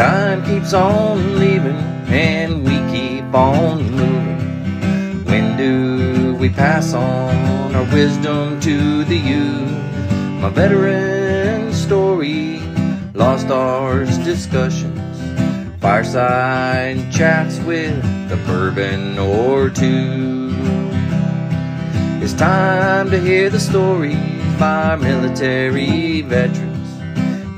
Time keeps on leaving and we keep on moving. When do we pass on our wisdom to the youth? My veteran story, lost arts discussions, fireside chats with a bourbon or two. It's time to hear the stories by military veterans.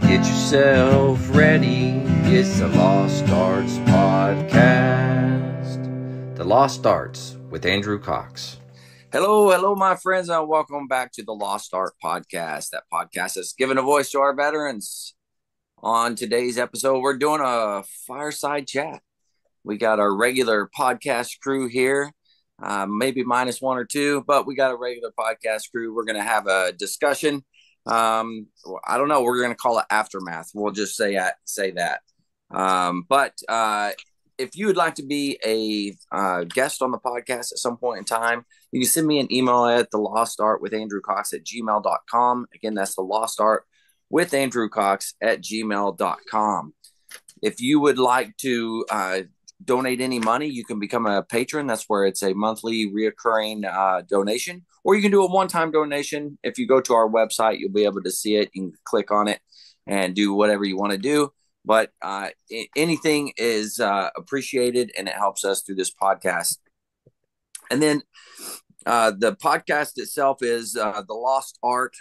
Get yourself ready. It's the Lost Arts Podcast. The Lost Arts with Andrew Cox. Hello, hello, my friends, and welcome back to the Lost Art Podcast. That podcast has given a voice to our veterans. On today's episode, we're doing a fireside chat. We got our regular podcast crew here, uh, maybe minus one or two, but we got a regular podcast crew. We're going to have a discussion. Um, I don't know. We're going to call it aftermath. We'll just say say that. Um, but uh, if you would like to be a uh, guest on the podcast at some point in time, you can send me an email at the lost art with Andrew Cox at gmail.com. Again, that's the lost art with Andrew Cox at gmail.com. If you would like to uh, donate any money, you can become a patron. That's where it's a monthly reoccurring uh, donation, or you can do a one time donation. If you go to our website, you'll be able to see it. You can click on it and do whatever you want to do but uh, anything is uh, appreciated and it helps us through this podcast. And then uh, the podcast itself is uh, the lost art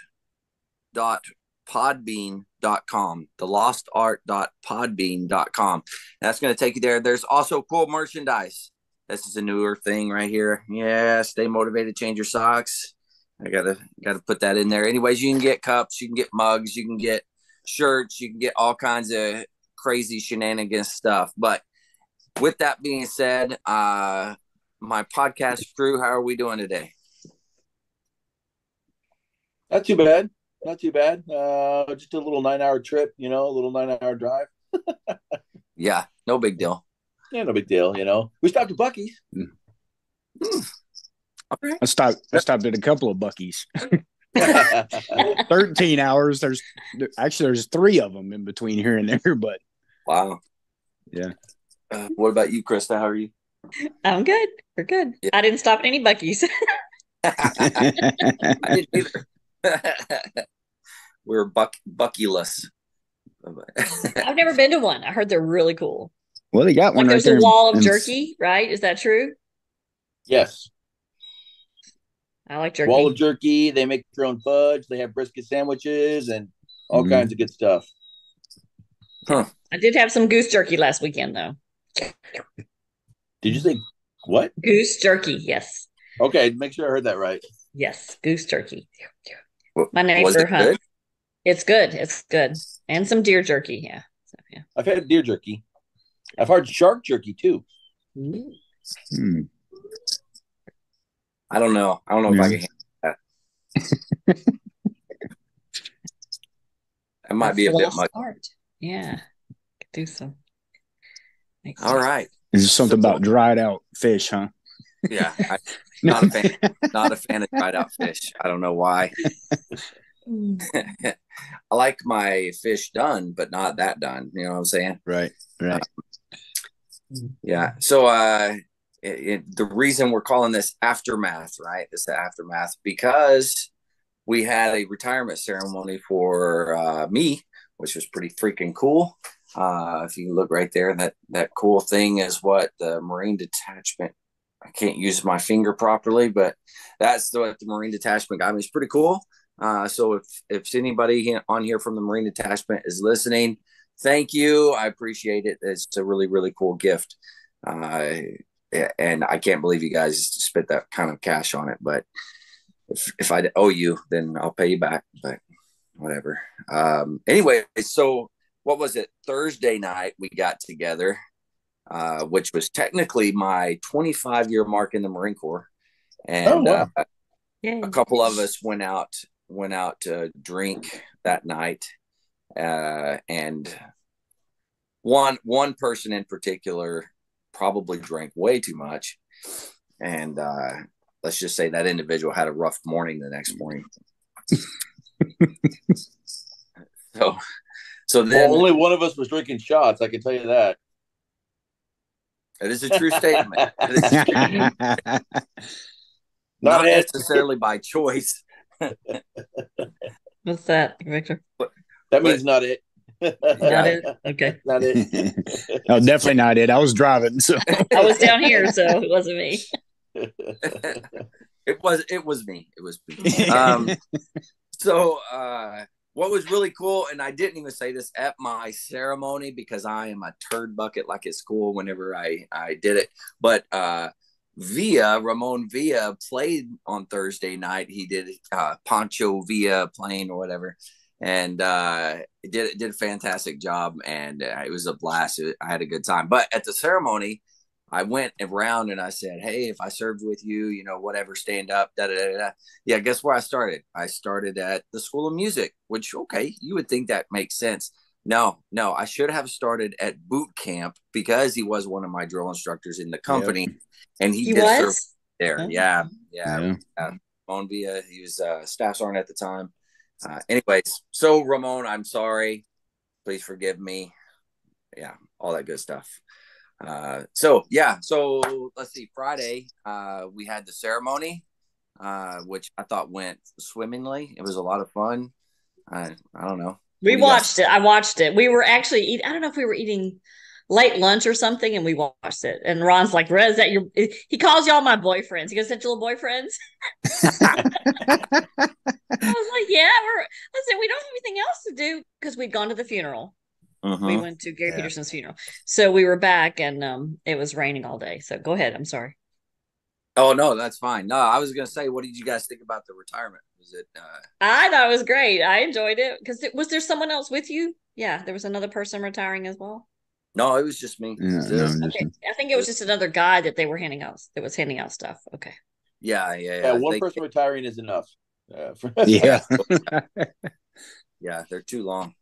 dot podbean.com the lost art dot podbean.com that's going to take you there. There's also cool merchandise. This is a newer thing right here. Yeah stay motivated change your socks. I gotta gotta put that in there. Anyways you can get cups you can get mugs you can get shirts you can get all kinds of crazy shenanigans stuff. But with that being said, uh, my podcast crew, how are we doing today? Not too bad. Not too bad. Uh, just a little nine hour trip, you know, a little nine hour drive. yeah, no big deal. Yeah, no big deal. You know, we stopped at Buc-ee's. Mm. Okay. I stopped. I stopped at a couple of Buc-ee's. 13 hours. There's actually there's three of them in between here and there, but Wow. Yeah. Uh, what about you, Krista? How are you? I'm good. We're good. Yeah. I didn't stop at any Buc-ee's. I didn't either. We're buck buckyless. I've never been to one. I heard they're really cool. Well, they got one. Like right there's a wall of jerky, right? Is that true? Yes. I like jerky. Wall of jerky. They make their own fudge. They have brisket sandwiches and all mm-hmm. kinds of good stuff. Huh. I did have some goose jerky last weekend, though. Did you say what? Goose jerky, yes. Okay, make sure I heard that right. Yes, goose jerky. My neighbor, huh? Good? It's good. It's good. And some deer jerky, yeah. So, yeah. I've had deer jerky. I've had shark jerky too. Hmm. I don't know. I don't know if I can handle that. that might be a bit much. Art. Yeah, do some. Makes All sense. right. Is this something so, about dried out fish, huh? Yeah, I, not a fan. not a fan of dried out fish. I don't know why. I like my fish done, but not that done. You know what I'm saying? Right. Right. Um, yeah. So, uh, it, it, the reason we're calling this aftermath, right? This aftermath because we had a retirement ceremony for uh, me which was pretty freaking cool. Uh, if you look right there, that that cool thing is what the Marine Detachment. I can't use my finger properly, but that's the, what the Marine Detachment got me. It's pretty cool. Uh, so if if anybody on here from the Marine Detachment is listening, thank you. I appreciate it. It's a really really cool gift. Uh, and I can't believe you guys spent that kind of cash on it. But if if I owe you, then I'll pay you back. But whatever. Um, anyway, so what was it? Thursday night we got together, uh, which was technically my 25 year mark in the Marine Corps, and oh, wow. uh, a couple of us went out went out to drink that night, uh, and one one person in particular probably drank way too much, and uh, let's just say that individual had a rough morning the next morning. so So then well, only one of us was drinking shots. I can tell you that. That is drinking shots. I can tell you that. It is a true statement. Not, Not necessarily by choice. What's that, Victor? That means not it. not it. Okay. Not it. no, definitely not it. I was driving, so I was down here, so it wasn't me. it was. It was me. It was me. Um, so, uh, what was really cool, and I didn't even say this at my ceremony because I am a turd bucket like at school whenever I I did it, but uh, Villa Ramon Villa played on Thursday night. He did uh, Pancho Villa playing or whatever, and uh, did did a fantastic job, and uh, it was a blast. I had a good time. But at the ceremony, I went around and I said, "Hey, if I served with you, you know, whatever, stand up." Da da da da. Yeah, guess where I started? I started at the School of Music, which okay, you would think that makes sense. No, no, I should have started at boot camp because he was one of my drill instructors in the company, yep. and he, he did was? serve there. Oh. Yeah, yeah. Yeah. yeah. Ramon Villa, he was uh, staff sergeant at the time. Uh, anyways, so Ramon, I'm sorry. Please forgive me. Yeah, all that good stuff. Uh, so yeah, so let's see. Friday, uh, we had the ceremony, uh, which I thought went swimmingly. It was a lot of fun. I I don't know. We do watched it. I watched it. We were actually eat. I don't know if we were eating late lunch or something, and we watched it. And Ron's like, "Rez, that your?" He calls y'all my boyfriends. He goes, "That your little boyfriends?" I was like, "Yeah, we're." Listen, we don't have anything else to do because we'd gone to the funeral. We Mhm. went to Gary Yeah. Peterson's funeral, so we were back, and um, it was raining all day. So go ahead. I'm sorry. Oh no, that's fine. No, I was gonna say, what did you guys think about the retirement? Was it? Uh, I thought it was great. I enjoyed it because was there someone else with you? Yeah, there was another person retiring as well. no, it was just me. Yeah, Just- no, just- Okay, I think it was just another guy that they were handing out that was handing out stuff. Okay. yeah, yeah, yeah. Yeah, one They- person retiring is enough. Uh, for- yeah. yeah, they're too long.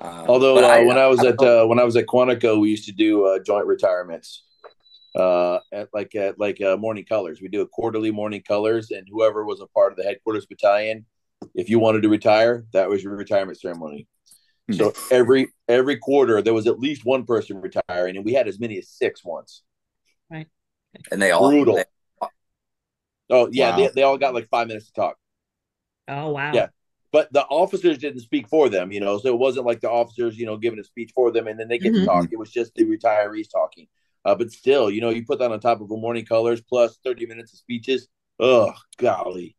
Um, Although but uh, when I was at uh, when I was at Quantico, we used to do uh, joint retirements. Uh, at like at like uh, morning colors, we do a quarterly morning colors, and whoever was a part of the headquarters battalion, if you wanted to retire, that was your retirement ceremony. So every every quarter there was at least one person retiring, and we had as many as six once. Right. And they all brutal. they- Oh yeah, Wow. they, they all got like five minutes to talk. Oh wow. Yeah. But the officers didn't speak for them, you know, so it wasn't like the officers, you know, giving a speech for them and then they get Mhm. to talk. It was just the retirees talking. Uh, but still, you know, you put that on top of a morning colors plus 30 minutes of speeches. Oh, golly.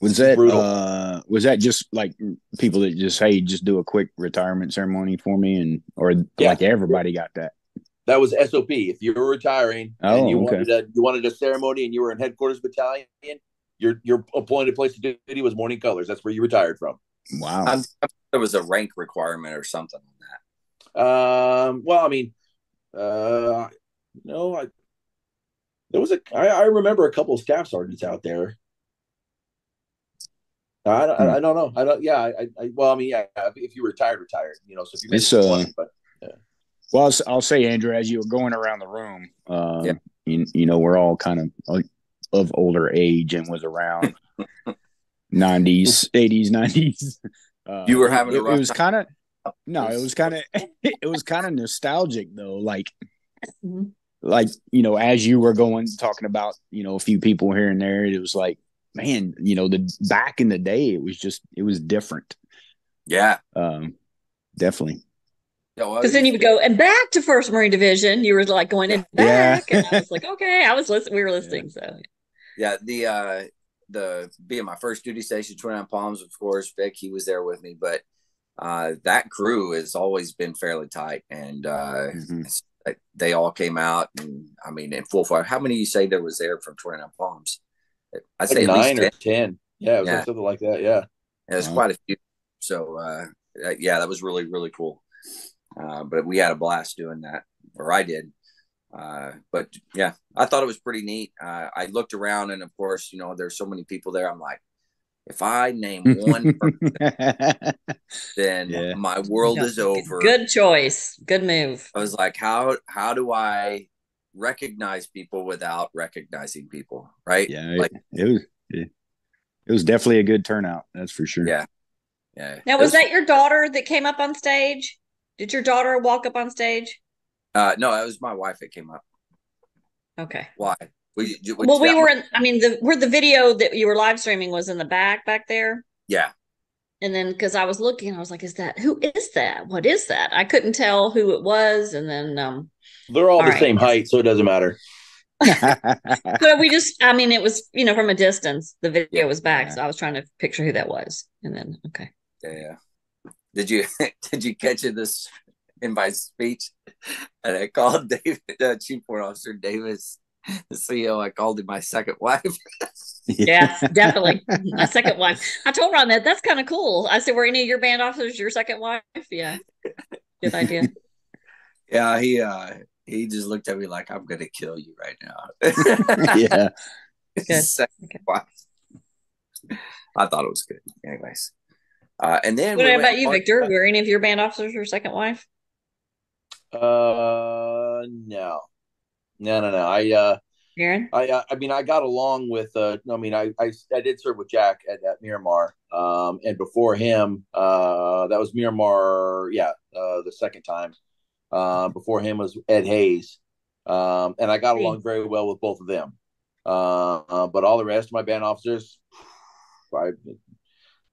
Was that uh was that just like people that just hey just do a quick retirement ceremony for me and or Yeah. like everybody got that? That was SOP. If you were retiring Oh, and you okay. wanted a you wanted a ceremony and you were in headquarters battalion, your your appointed place of duty was morning colors. That's where you retired from. Wow. I'm, there was a rank requirement or something on that. Um, well, I mean, uh, no, I there was a I, I remember a couple of staff sergeants out there. I, don't- I, I don't know. I don't. Yeah. I, I- I. Well, I mean, yeah. If you retired, retired. You know. So if you made It's, it uh, 20, but Well, I'll, s- I'll say, Andrew, as you were going around the room, um, Yeah. you, you know, we're all kind of uh, of older age and was around 90s, 80s, 90s. Uh, You were having a it, rough it was kind of no, it was kind of it was kind of nostalgic though. Like, Mhm. like you know, as you were going talking about, you know, a few people here and there, it was like, man, you know, the back in the day, it was just it was different. Yeah. Um, definitely. Yeah, Because then you would go and back to First Marine Division. You were like going and Yeah. back, and I was like, okay, I was listening. We were listening. So yeah the uh the being my first duty station 29 palms of course vic he was there with me but uh that crew has always been fairly tight and uh Mhm. they all came out and i mean in full fire how many you say there was there from 29 palms i'd say like at nine least 10. or ten. Yeah, it was Yeah. like something like that. Yeah. There's Wow. quite a few. So uh, uh, yeah, that was really really cool. Uh, but we had a blast doing that, or I did. Uh, but yeah, I thought it was pretty neat. Uh, I looked around, and of course, you know, there's so many people there. I'm like, if I name one, person, then Yeah. my world Yeah. is over. good choice, good move. I was like, how how do I recognize people without recognizing people? Right? yeah, Like it, it was it, it was definitely a good turnout. That's for sure. Yeah. Yeah. Now, It was that your daughter that came up on stage? Did your daughter walk up on stage? Uh, no, it was my wife that came up. Okay. Why? We, you- Well, we that- were in, I mean, the where the video that you were live streaming was in the back back there. Yeah. And then because I was looking, I was like, is that who is that? What is that? I couldn't tell who it was. And then um They're all, All the right. same height, so it doesn't matter. but we just I mean it was, you know, from a distance, the video Yeah. was back. Yeah. So I was trying to picture who that was. And then okay. Yeah. Did you did you catch it this in my speech? And I called David, uh, Chief Warrant Officer Davis, the CEO. I called him my second wife. Yeah, definitely. My second wife. I told Ron that that's kind of cool. I said, were any of your band officers your second wife? Yeah. Good idea. Yeah, he uh he just looked at me like I'm gonna kill you right now. yeah. Good. Second Okay. wife. I thought it was good. Anyways. Uh and then What we about you, Victor? Were any of your band officers your second wife? Uh, no, no, no, no. I, uh, Aaron? I, uh, I mean, I got along with. Uh, I mean, I, I, I did serve with Jack at, at Miramar. Um, and before him, uh, that was Miramar. Yeah, uh, the second time. Uh, before him was Ed Hayes. Um, and I got along very well with both of them. Uh, uh, but all the rest of my band officers, I,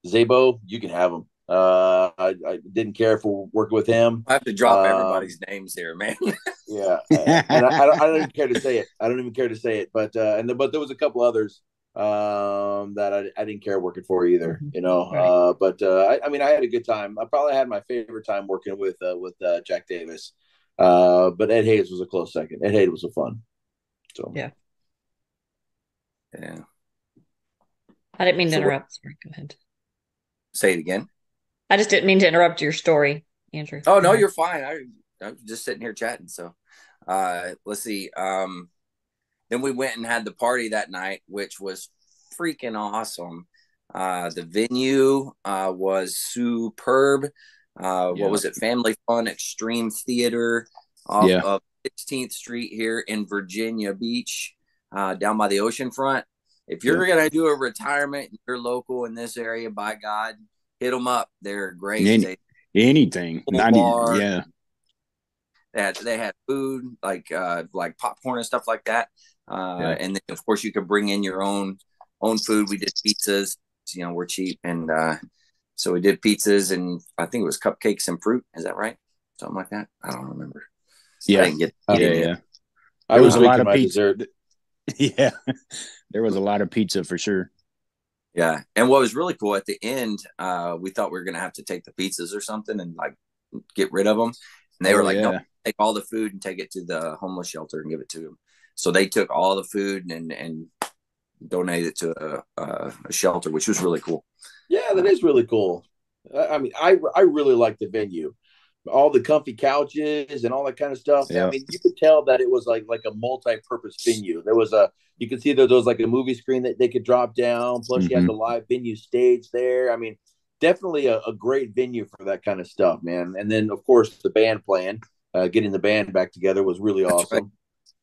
Zabo, you can have them. Uh, I, I didn't care for working with him. I have to drop Um, everybody's names here, man. Yeah, and I, I, don't, I don't even care to say it. I don't even care to say it. But uh, and the, but there was a couple others um, that I, I didn't care working for either. You know, Right. uh, but uh, I, I mean, I had a good time. I probably had my favorite time working with uh, with uh, Jack Davis. Uh, but Ed Hayes was a close second. Ed Hayes was a fun. So Yeah. yeah. I didn't mean to So what- interrupt. Sorry, go ahead. Say it again. I just didn't mean to interrupt your story, Andrew. Oh no, you're fine. I I'm just sitting here chatting. So uh let's see. Um then we went and had the party that night, which was freaking awesome. Uh the venue uh was superb. Uh Yeah. what was it? Family Fun Extreme Theater off Yeah. of 16th Street here in Virginia Beach, uh down by the ocean front. If you're gonna do a retirement, and you're local in this area, by God, hit them up. They're great. Any- They Anything. Not bar. even, yeah. they had they had food like uh like popcorn and stuff like that uh Yeah. and then of course you could bring in your own own food we did pizzas you know we're cheap and uh so we did pizzas and i think it was cupcakes and fruit is that right something like that i don't remember I Yeah. didn't get, Uh, Yeah. Yeah. yet. I was was a lot of pizza. dessert. Yeah. There was a lot of pizza for sure. Yeah and what was really cool at the end uh we thought we were gonna have to take the pizzas or something and like get rid of them and they were Oh, like yeah. no take all the food and take it to the homeless shelter and give it to them. So they took all the food and and donated it to a, a, a shelter, which was really cool. Yeah, that is really cool. I I mean, I I really like the venue, all the comfy couches and all that kind of stuff. Yeah. I mean, you could tell that it was like like a multi-purpose venue. There was a you can see that there was like a movie screen that they could drop down. Plus, you had the live venue stage there. I mean, definitely a, a great venue for that kind of stuff, man. And then of course the band playing, uh, getting the band back together was really That's awesome.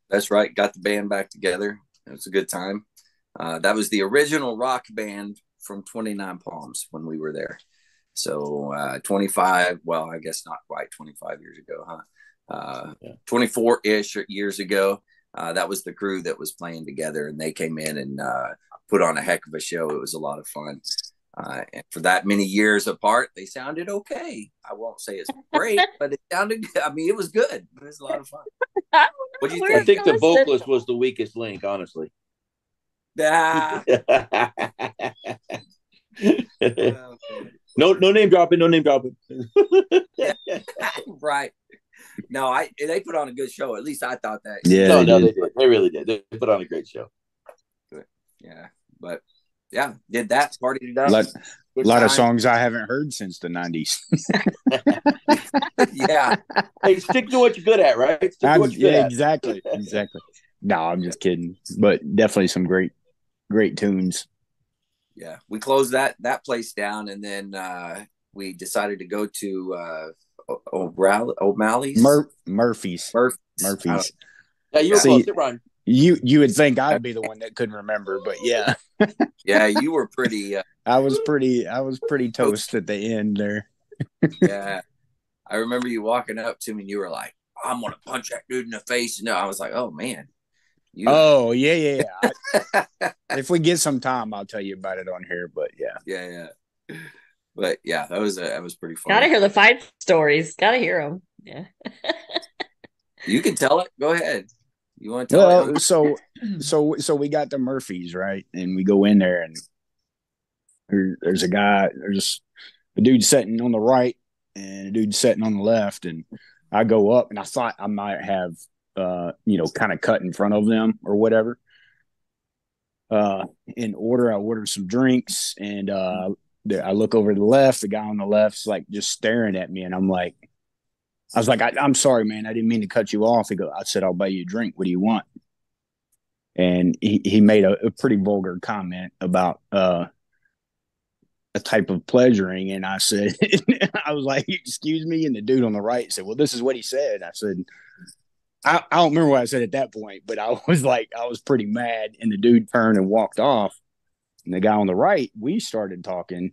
That's right. Got the band back together. It was a good time. Uh, that was the original rock band from 29 Palms when we were there. So uh, 25, well, I guess not quite 25 years ago, huh? Uh, 24 ish years ago. Uh, that was the crew that was playing together, and they came in and uh, put on a heck of a show. It was a lot of fun. Uh, and for that many years apart, they sounded okay. I won't say it's great, but it sounded good. I mean, it was good. It was a lot of fun. What do you Where I think the vocalist was the weakest link, honestly. Ah, no, no name dropping, no name dropping. right. No, I they put on a good show. At least I thought that. Yeah. no, they no, did. they. They really did. They put on a great show. Yeah. But yeah, did that partied it up. Lot, Good lot of songs I haven't heard since the 90s. yeah. Hey, stick to what you're good at, right? Stick to what you're yeah, good at. exactly. Exactly. No, I'm just kidding. But definitely some great, great tunes. Yeah. We closed that that place down and then uh we decided to go to uh O- O'Reilly O'Malley's. Mur- Murphy's. Murph Murphy's. Yeah, you were See- close. Ron. You you would think I'd be the one that couldn't remember, but yeah, Yeah, you were pretty. Uh, I was pretty I was pretty toast at the end there. yeah, I remember you walking up to me and you were like, "I'm gonna punch that dude in the face," and I was like, "Oh man." You, Oh yeah, yeah, yeah. I- if we get some time, I'll tell you about it on here. But yeah, yeah, yeah. But yeah, that was uh, that was pretty funny. Gotta hear the fight stories. Gotta hear them. Yeah. You can tell it. Go ahead. You want to tell well, it? so so so we got the Murphys right, and we go in there, and there, there's a guy, there's a dude sitting on the right, and a dude sitting on the left, and I go up, and I thought I might have, uh, you know, kind of cut in front of them or whatever. Uh, in order, I order some drinks, and uh, I look over to the left. The guy on the left's like just staring at me, and I'm like, I was like, I, I'm sorry, man. I didn't mean to cut you off. He go, I said, I'll buy you a drink. What do you want? And he, he made a, a pretty vulgar comment about uh, a type of pleasuring. And I said, I was like, excuse me. And the dude on the right said, well, this is what he said. I said, I, I don't remember what I said at that point, but I was like, I was pretty mad. And the dude turned and walked off. And the guy on the right, we started talking.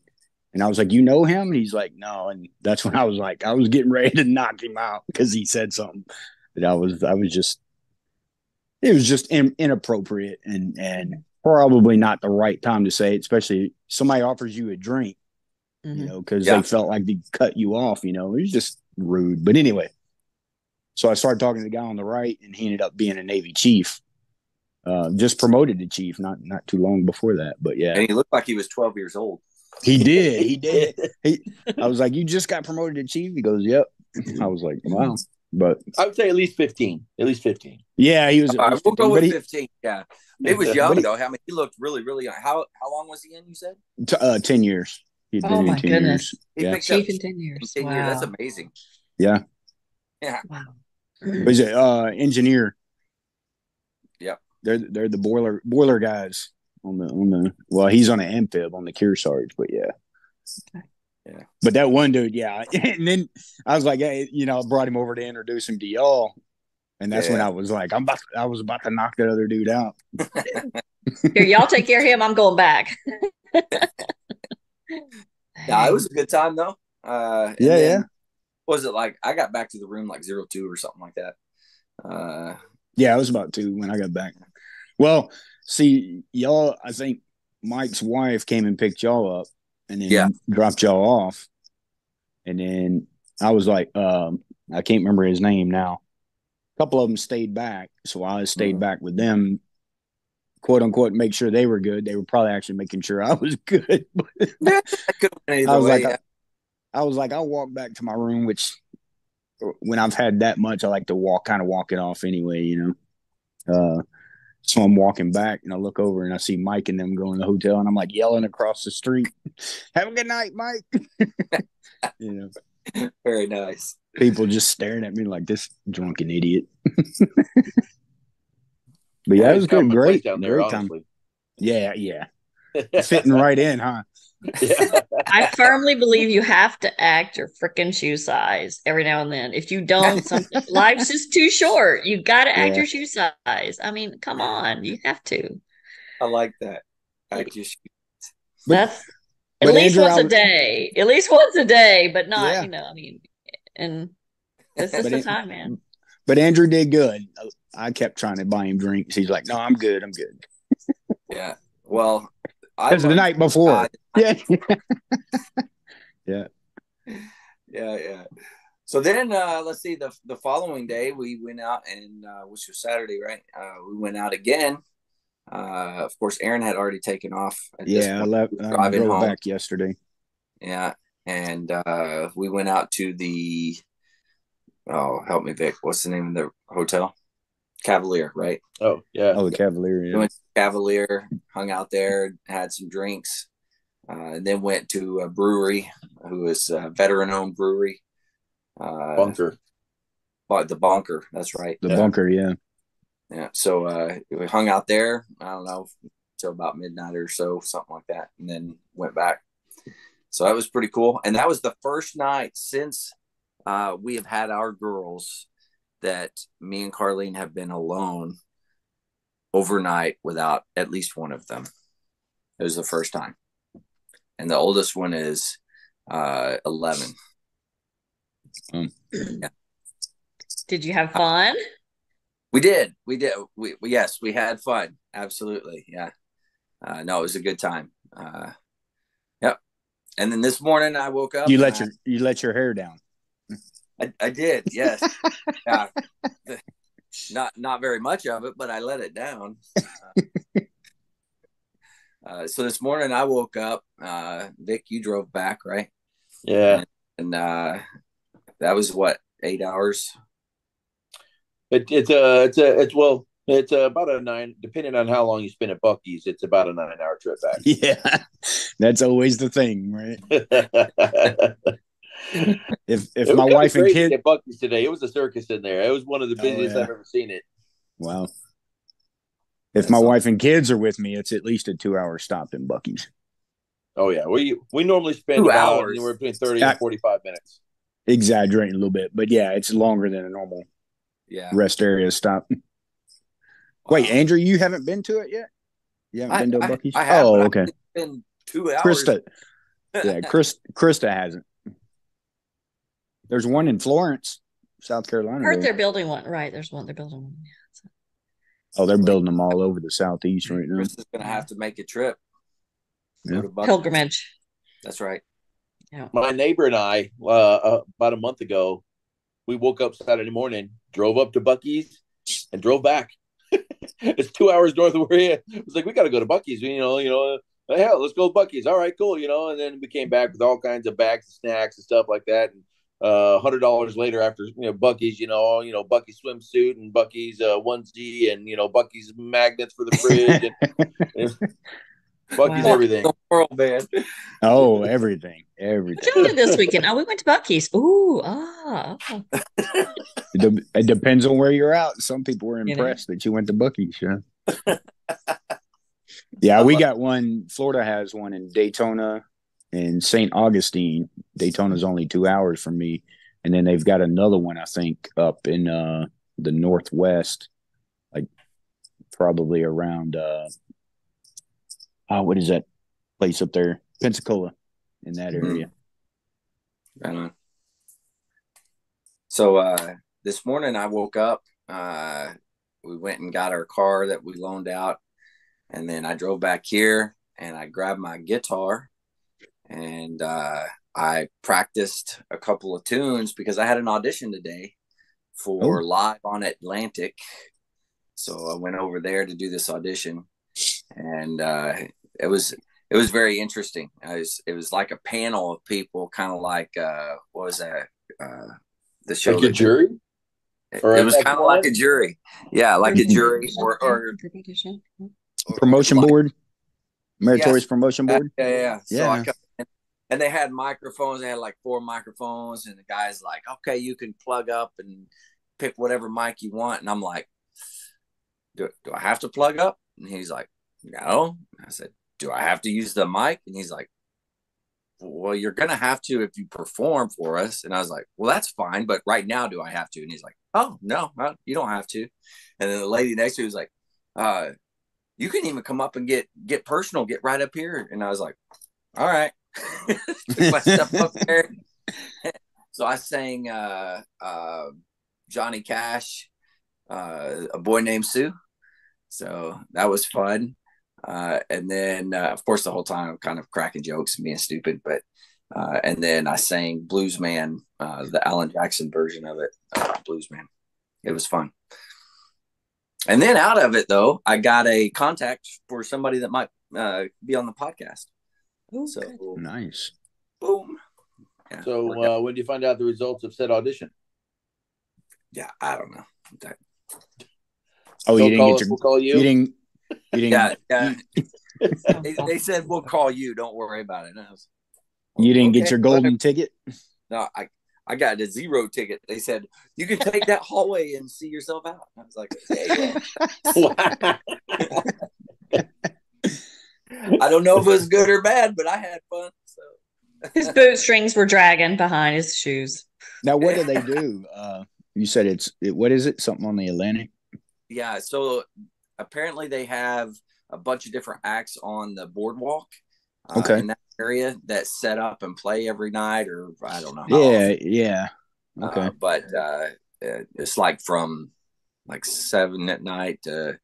And I was like, You know him? And he's like, No. And that's when I was like, I was getting ready to knock him out because he said something that I was, I was just, it was just in, inappropriate and, and probably not the right time to say it, especially somebody offers you a drink, you Mhm. know, because Yeah. they felt like they cut you off, you know, it was just rude. But anyway, so I started talking to the guy on the right and he ended up being a Navy chief. Uh, just promoted to chief not not too long before that, but yeah, and he looked like he was 12 years old. He did. He did. I was like, "You just got promoted to chief." He goes, "Yep." I was like, "Wow." But I would say at least fifteen. At least fifteen. yeah, he was. All right, we'll go with he- 15. Yeah, he was young he- though. How many? He looked really, really young. How how long was he in? You said t- uh, ten years. He'd Oh been in my 10 goodness. years. he Yeah. picked up Chief in 10 years. 10 Wow. years. That's amazing. Yeah, Yeah. wow. was it uh, engineer? Yep. They're they're the boiler boiler guys on the on the. Well, he's on the amphib on the Kearsarge, but yeah. Okay. Yeah. But that one dude, yeah. And then I was like, hey, you know, I brought him over to introduce him to y'all. And that's when I was like, I'm about I was about to knock that other dude out. Here, y'all take care of him. I'm going back. Yeah, it was a good time though. Uh, Yeah, then- yeah. Was it like I got back to the room like zero two or something like that? Uh, Yeah, I was about to when I got back. Well, see, y'all, I think Mike's wife came and picked y'all up and then Yeah. dropped y'all off. And then I was like, um, I can't remember his name now. A couple of them stayed back. So I stayed Mhm. back with them, quote unquote, make sure they were good. They were probably actually making sure I was good. I could have been either I was way. like, I was like, I'll walk back to my room, which when I've had that much, I like to walk, kind of walk it off anyway, you know. Uh, so I'm walking back and I look over and I see Mike and them going to the hotel and I'm like yelling across the street, "Have a good night, Mike." you know, very nice. people just staring at me like this drunken idiot. but yeah, it was good, great, down there, great time. Yeah, yeah, fitting right in, huh? Yeah. I firmly believe you have to act your freaking shoe size every now and then. If you don't, something, life's just too short. You got to act Yeah. your shoe size. I mean, come on, you have to. I like that. I just But- That's but at least Andrew, once I a was- day. At least once a day, but not Yeah. you know. I mean, and this is But the time, man. But Andrew did good. I kept trying to buy him drinks. He's like, "No, I'm good. I'm good." yeah. Well, I Because the night before, uh, yeah, yeah, yeah. So then, uh, let's see. The the following day, we went out and uh, which was Saturday, right? Uh, we went out again. Uh, of course, Aaron had already taken off. At this yeah. I left. I Driving drove home. back yesterday. Yeah, and uh, we went out to the. Oh, help me, Vic. What's the name of the hotel? Cavalier, right? Oh yeah. Oh, the Cavalier. We Yeah. went to Cavalier, hung out there, had some drinks, uh, and then went to a brewery, who is a veteran-owned brewery. Uh, Bunker. But the Bunker, that's right. The Yeah. bunker. Yeah. Yeah. So uh, we hung out there. I don't know till about midnight or so, something like that, and then went back. So that was pretty cool. And that was the first night since uh, we have had our girls that me and Carlene have been alone overnight without at least one of them. It was the first time. And the oldest one is uh, 11. Did you have fun? We did. We did. We, we yes, we had fun. Absolutely. Yeah. Uh, no, it was a good time. Uh, yep. And then this morning I woke up. You let and your you let your hair down. I, I did. Yes. yeah. Not not very much of it, but I let it down. Uh, uh, so this morning I woke up. Uh, Vic, you drove back, right? Yeah. And uh, that was what eight hours. It, it's a it's a it's well it's about a nine depending on how long you spend at Buc-ee's. It's about a nine hour trip back. Yeah, that's always the thing, right? If if It my was wife and crazy kid, at Buc-ee's today, it was a circus in there. It was one of the Oh, busiest yeah. I've ever seen it. wow. If my wife and kids are with me, it's at least a two hour stop in Buc-ee's. Oh yeah, we we normally spend Two about hours. anywhere between thirty Yeah. and forty five minutes. Exaggerating a little bit, but yeah, it's longer than a normal Yeah. rest area stop. Wait, Andrew, you haven't been to it yet? You haven't I, been to a I, Buc-ee's? I have, oh, okay. It's been two hours. Krista, yeah, Chris, Krista hasn't. There's one in Florence, South Carolina. Heard they're building one. Right. There's one. They're building one. Oh, they're building them all over the southeast right now. Chris is gonna have to make a trip. Yeah. to Pilgrimage. That's right. Yeah. My neighbor and I, uh, uh, about a month ago, we woke up Saturday morning, drove up to Buc-ee's, and drove back. it's two hours north of where he. It was like we got to go to Buc-ee's. You know, you know, uh, hell, let's go to Buc-ee's. All right, cool. You know, and then we came back with all kinds of bags of snacks and stuff like that. And uh, hundred dollars later, after you know Buc-ee's, you know, you know Buc-ee's swimsuit and Buc-ee's uh, onesie and you know Buc-ee's magnets for the fridge and, and Buc-ee's Wow. everything. The world, man. Oh, everything, What everything. y'all do this weekend? Oh, we went to Buc-ee's. Ooh, ah. oh. It, de- it depends on where you're out. Some people were You know. impressed that you went to Buc-ee's. Yeah, yeah. We got one. Florida has one in Daytona and St. Augustine. Daytona's only two hours from me, and then they've got another one. I think up in uh, the northwest, like probably around. Uh, oh, what is that place up there? Pensacola, in that Mhm. area. Right on. So uh, this morning I woke up. Uh, we went and got our car that we loaned out, and then I drove back here and I grabbed my guitar and uh, I practiced a couple of tunes because I had an audition today for Oh. live on Atlantic. So I went over there to do this audition, and uh, it was it was very interesting. I was it was like a panel of people, kind of like uh, what was that? Uh, the show. Like a jury. It, or it was kind of like a jury. Yeah, like a jury or or, or Promotion board, meritorious Yes. promotion Yeah, board. yeah, yeah. So Yeah. I come in, and they had microphones. They had like four microphones, and the guy's like, "Okay, you can plug up and pick whatever mic you want." And I'm like, "Do do I have to plug up?" And he's like, "No." I said, "Do I have to use the mic?" And he's like, "Well, you're gonna have to if you perform for us." And I was like, "Well, that's fine, but right now, do I have to?" And he's like, "Oh no, you don't have to." And then the lady next to me was like, "Uh." You can even come up and get get personal, get right up here. And I was like, all right. My stuff up there. so I sang uh, uh, Johnny Cash, uh, a boy named Sue. So that was fun. Uh, and then, uh, of course, the whole time I'm kind of cracking jokes and being stupid. But uh, and then I sang Blues Man, uh, the Alan Jackson version of it, uh, Blues Man. It was fun. And then out of it, though, I got a contact for somebody that might uh, be on the podcast. Ooh, So, good. Nice. boom. Yeah, So uh, when do you find out the results of said audition? yeah, I don't know. That- Oh, They'll you didn't call get us, your. we'll call you. You didn't. You didn't. yeah, yeah. they, they said we'll call you. Don't worry about it. Was, You didn't get your golden ticket. No, I I got a zero ticket. They said you can take that hallway and see yourself out. I was like, okay, yeah. I don't know if it was good or bad, but I had fun. So His bootstrings were dragging behind his shoes. Now, what do they do? Uh, you said it's it, what is it? Something on the Atlantic? yeah, so apparently they have a bunch of different acts on the boardwalk. uh, Okay. in that area that set up and play every night, or I don't know. how Yeah, often. yeah. Uh, Okay. but uh, it's like from like seven at night to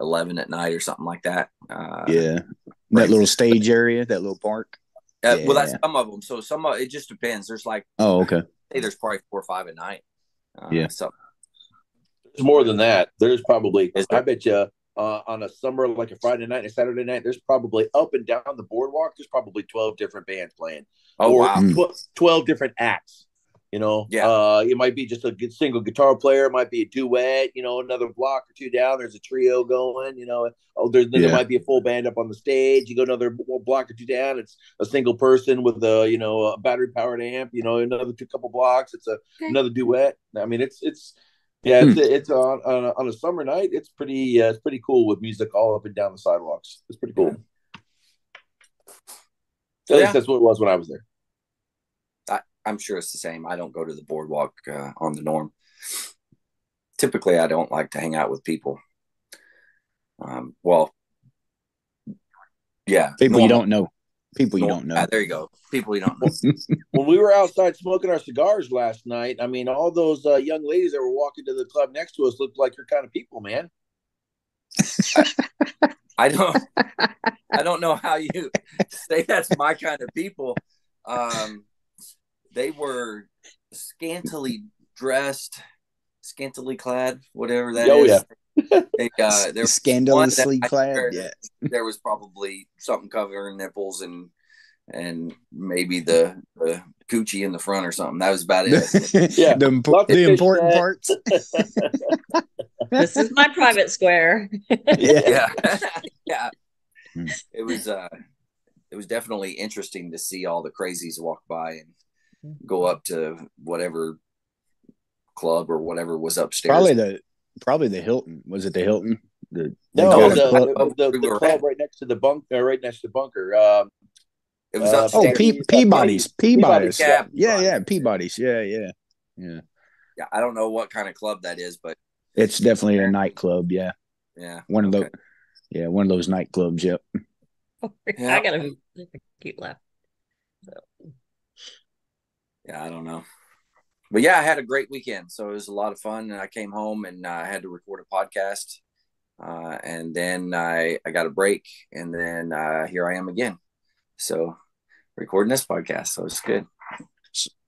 eleven at night or something like that. Uh, yeah. Right. That little stage area, that little park. uh, well, that's some of them. So some of it just depends. There's like Oh, okay. hey, there's probably four or five at night. Uh, Yeah. So There's more than that. There's probably, Is I bet you, uh, on a summer like a Friday night and a Saturday night, there's probably up and down the boardwalk. There's probably twelve different bands playing, oh or wow, Mm. tw- twelve different acts. You know, Yeah. Uh, it might be just a good single guitar player. It might be a duet. You know, another block or two down. There's a trio going. You know, oh, there's then Yeah. there might be a full band up on the stage. You go another block or two down. It's a single person with a you know a battery powered amp. You know, another two couple blocks. It's a Okay. another duet. I mean, it's it's yeah, Hmm. it's it's on on a, on a summer night. It's pretty uh, it's pretty cool with music all up and down the sidewalks. It's pretty cool. At Yeah. least that's what it was when I was there. I'm sure it's the same. I don't go to the boardwalk uh, on the norm. Typically, I don't like to hang out with people. Um, well, yeah, People you don't know. People you don't know. Yeah, there you go. People you don't. Know. when we were outside smoking our cigars last night, I mean, all those uh, young ladies that were walking to the club next to us looked like your kind of people, man. I don't I don't know how you say that's my kind of people. Um they were scantily dressed, scantily clad, whatever that is. Oh, yeah. They, uh, there Scandalously one that I clad. heard Yeah. there was probably something covering nipples and and maybe the, the coochie in the front or something. That was about it. Yeah. The, impo- the important net. parts. This is my private square. yeah. yeah. yeah. Hmm. It was uh it was definitely interesting to see all the crazies walk by and go up to whatever club or whatever was upstairs. Probably the probably the Hilton. Was it the Hilton? The they No, the, club- the, the, We the club at- right next to the bunk, uh, right next to the bunker. Um, it was uh, upstairs. Oh, P- Peabody's. Peabody's. Yeah, Yeah, yeah, Peabody's. Yeah, yeah, yeah. yeah, I don't know what kind of club that is, but It's definitely a nightclub. Yeah, yeah. one of those. Yeah, one of those nightclubs. Yep. Yeah. I gotta be cute laugh. Yeah, I don't know. But yeah, I had a great weekend. So it was a lot of fun. And I came home and uh, I had to record a podcast. Uh, and then I, I got a break. And then uh, here I am again. So recording this podcast. So it's good.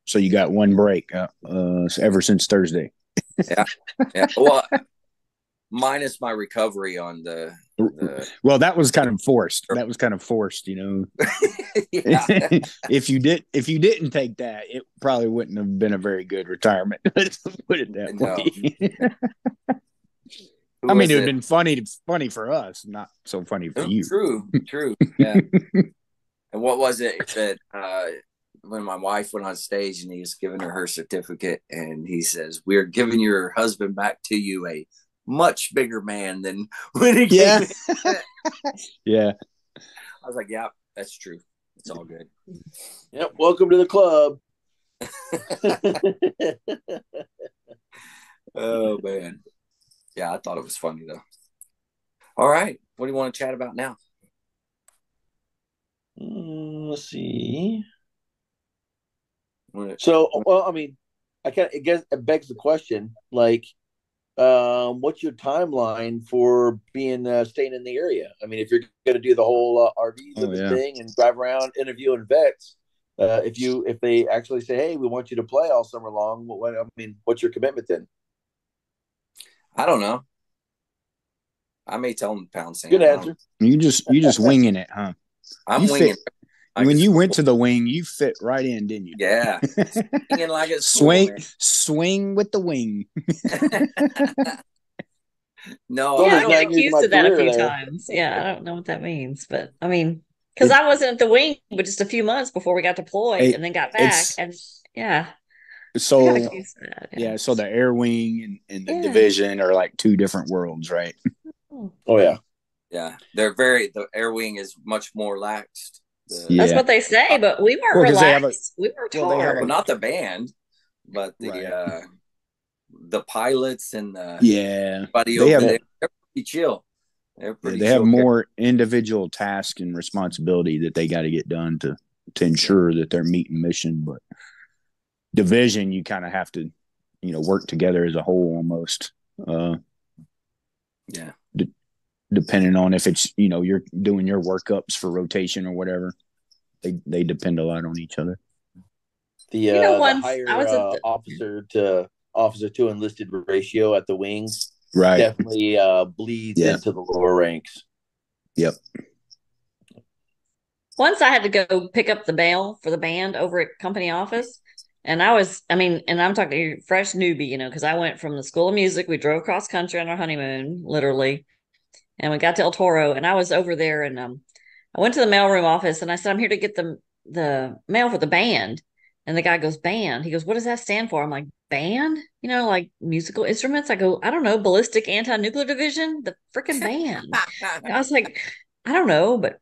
So you got one break uh, uh, ever since Thursday. Yeah. Well, minus my recovery on the. the Well, that was kind of forced. That was kind of forced, you know. if you did, if you didn't take that, it probably wouldn't have been a very good retirement. Let's put it that No. way. I mean, it would have been funny, funny for us, not so funny for you. True, true. Yeah. and what was it that uh, when my wife went on stage and he was giving her her certificate and he says, "We're giving your husband back to you, a much bigger man than when he Yeah. came." Yeah. I was like, "Yeah, that's true. It's all good." yep. Welcome to the club. oh man, yeah, I thought it was funny though. All right, what do you want to chat about now? Mm, let's see. So, well, I mean, I kind of it guess it begs the question, like, um, what's your timeline for being uh, staying in the area? I mean, if you're going to do the whole uh, RV Oh, yeah. thing and drive around interviewing vets, uh, if you if they actually say, "Hey, we want you to play all summer long," what, what I mean, what's your commitment then? I don't know. I may tell them to pound sand. Good answer. You just you just winging it, huh? I'm You winging. fit- it. I when you went to the wing, you fit right in, didn't you? Yeah, swinging like it's Swing, swing with the wing. no, yeah, I I've there's don't, been not accused of that a few there. times. Yeah, I don't know what that means, but I mean, because I wasn't at the wing, but just a few months before we got deployed It- and then got back, and yeah, So got accused of that. yeah, so the air wing and, and the Yeah. division are like two different worlds, right? Oh. Oh yeah, yeah, they're very. The air wing is much more laxed. The, Yeah. That's what they say, but we weren't Well, 'cause they have a- relaxed. we worked well, they have well, not the band, but the Right. uh, the pilots and the Yeah, buddy They have a- there. They're pretty chill. They're Yeah, they have chill characters. more individual task and responsibility that they got to get done to to ensure that they're meeting mission. But division, you kind of have to, you know, work together as a whole almost. Uh, Yeah. Depending on if it's you know you're doing your workups for rotation or whatever, they they depend a lot on each other. The, uh, You know, the once higher I was uh, the- officer to officer to enlisted ratio at the wings Right. definitely uh, bleeds Yeah. into the lower ranks. Yep. Once I had to go pick up the mail for the band over at company office. And I was, I mean, and I'm talking to you, fresh newbie, you know, because I went from the school of music. We drove cross country on our honeymoon, literally. And we got to El Toro and I was over there and um I went to the mailroom office and I said, I'm here to get the the mail for the band. And the guy goes, Band. He goes, What does that stand for? I'm like, Band? You know, like musical instruments? I go, I don't know, ballistic anti nuclear division, the freaking band. I was like, I don't know, but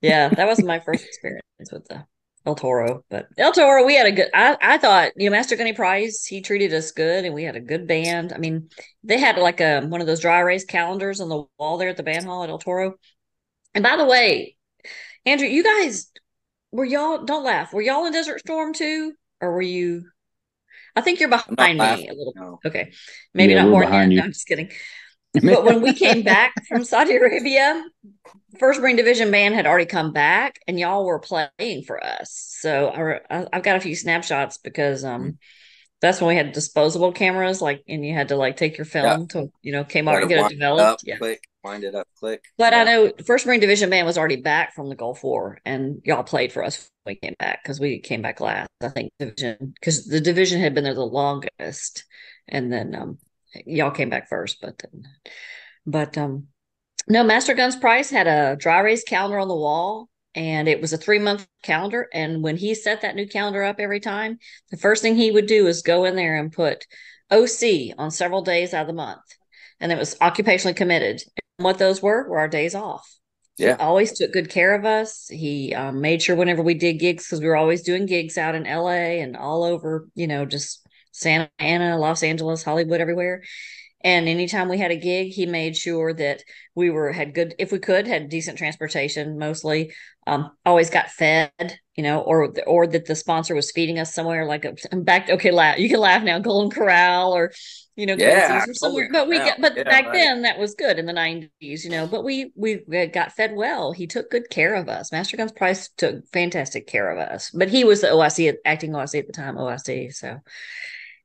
yeah, that was my first experience with the El Toro. But El Toro, we had a good. I I thought you know Master Gunny Price, he treated us good, and we had a good band. I mean, they had like a one of those dry erase calendars on the wall there at the band hall at El Toro. And by the way, Andrew, you guys were y'all don't laugh. Were y'all in Desert Storm too, or were you? I think you're behind me laughing, a little. no. Okay, maybe Yeah, not more behind you. No, I'm just kidding but when we came back from Saudi Arabia, First Marine Division band had already come back, and y'all were playing for us. So I, I've got a few snapshots because um, that's when we had disposable cameras, like, and you had to like take your film to you know Kmart and get it developed. up, yeah. click, wind it up, click. But Yeah. I know First Marine Division band was already back from the Gulf War, and y'all played for us when we came back because we came back last. I think division because the division had been there the longest, and then um, y'all came back first. But then, but um, no, Master Guns Price had a dry erase calendar on the wall, and it was a three month calendar. And when he set that new calendar up every time, the first thing he would do is go in there and put OC on several days out of the month, and it was occupationally committed. And what those were were our days off. Yeah. He always took good care of us. He um, made sure whenever we did gigs, because we were always doing gigs out in LA and all over, you know, just Santa Ana, Los Angeles, Hollywood, everywhere. And anytime we had a gig, he made sure that we were had good, if we could, had decent transportation. Mostly, um, always got fed, you know, or or that the sponsor was feeding us somewhere. Like back. Okay, laugh. You can laugh now. Golden Corral, or you know, Yeah, or somewhere. But we got, but Yeah, back right. then that was good in the '90s, you know. But we we got fed well. He took good care of us. Master Guns Price took fantastic care of us. But he was the OIC acting OIC at the time, OIC. So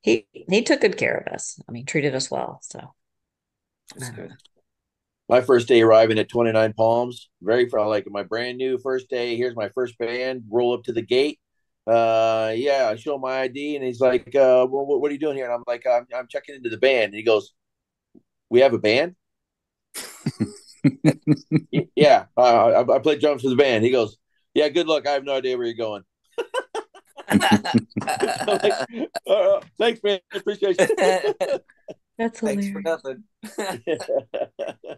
he he took good care of us. I mean, treated us well. So My first day arriving at 29 Palms, very fr- like my brand new first day. Here's my first band. Roll up to the gate. Uh, yeah, I show my ID, and he's like, uh, well, what, what are you doing here? And I'm like, I'm, I'm checking into the band. And he goes, We have a band? Yeah, uh, I, I play drums for the band. He goes, Yeah, good luck. I have no idea where you're going. I'm like, "Uh, thanks, man. Appreciate it. that's hilarious. Thanks for nothing.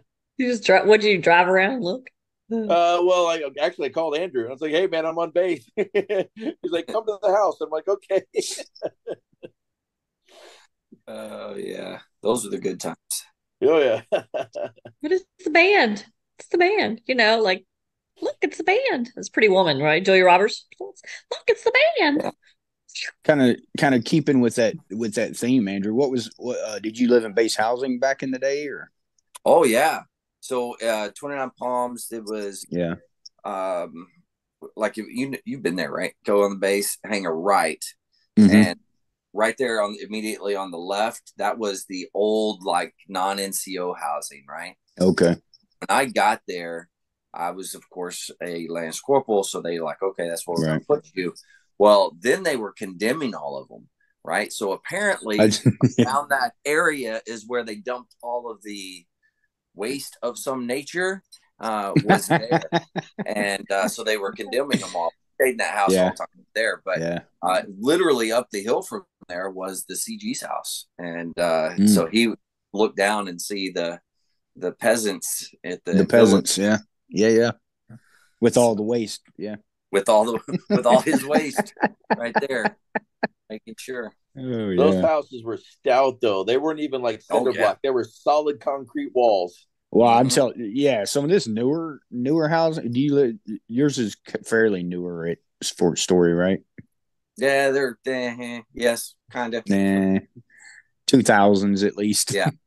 You just drive. What did you drive around look? Uh, well, I actually I called Andrew. I was like, "Hey, man, I'm on base." He's like, "Come to the house." I'm like, "Okay." Oh yeah, those are the good times. oh yeah. What is the band? It's the band. You know, like look, it's the band. It's Pretty Woman, right? Julia Roberts. Look, it's the band. Yeah. kind of kind of keeping with that with that theme, Andrew. What was what uh, did you live in base housing back in the day or Oh yeah. So uh 29 Palms, it was yeah. um like if you you've been there, right? Go on the base, hang a right, Mhm. and right there on immediately on the left, that was the old like non NCO housing, right? Okay. When I got there, I was of course a lance corporal, so they like, okay, that's where we're Right. gonna put you. Well, then they were condemning all of them, right? So apparently I, around that area is where they dumped all of the waste of some nature uh, was there, and uh, so they were condemning them all. Stayed in that house Yeah. all the time there, but yeah. uh, literally up the hill from there was the CG's house, and uh, Mm. so he looked down and see the the peasants at the, The village peasants, yeah. Yeah, yeah. With all the waste. Yeah. with all the with all his waste right there, making sure. Oh yeah. Those houses were stout though. They weren't even like cinder Oh, yeah. block. They were solid concrete walls. Well, I'm Mhm. telling yeah, some of this newer newer housing. Do you live? Yours is fairly newer at Fort Story, right? Yeah, they're eh, yes, kind of. Nah, two thousands at least. Yeah.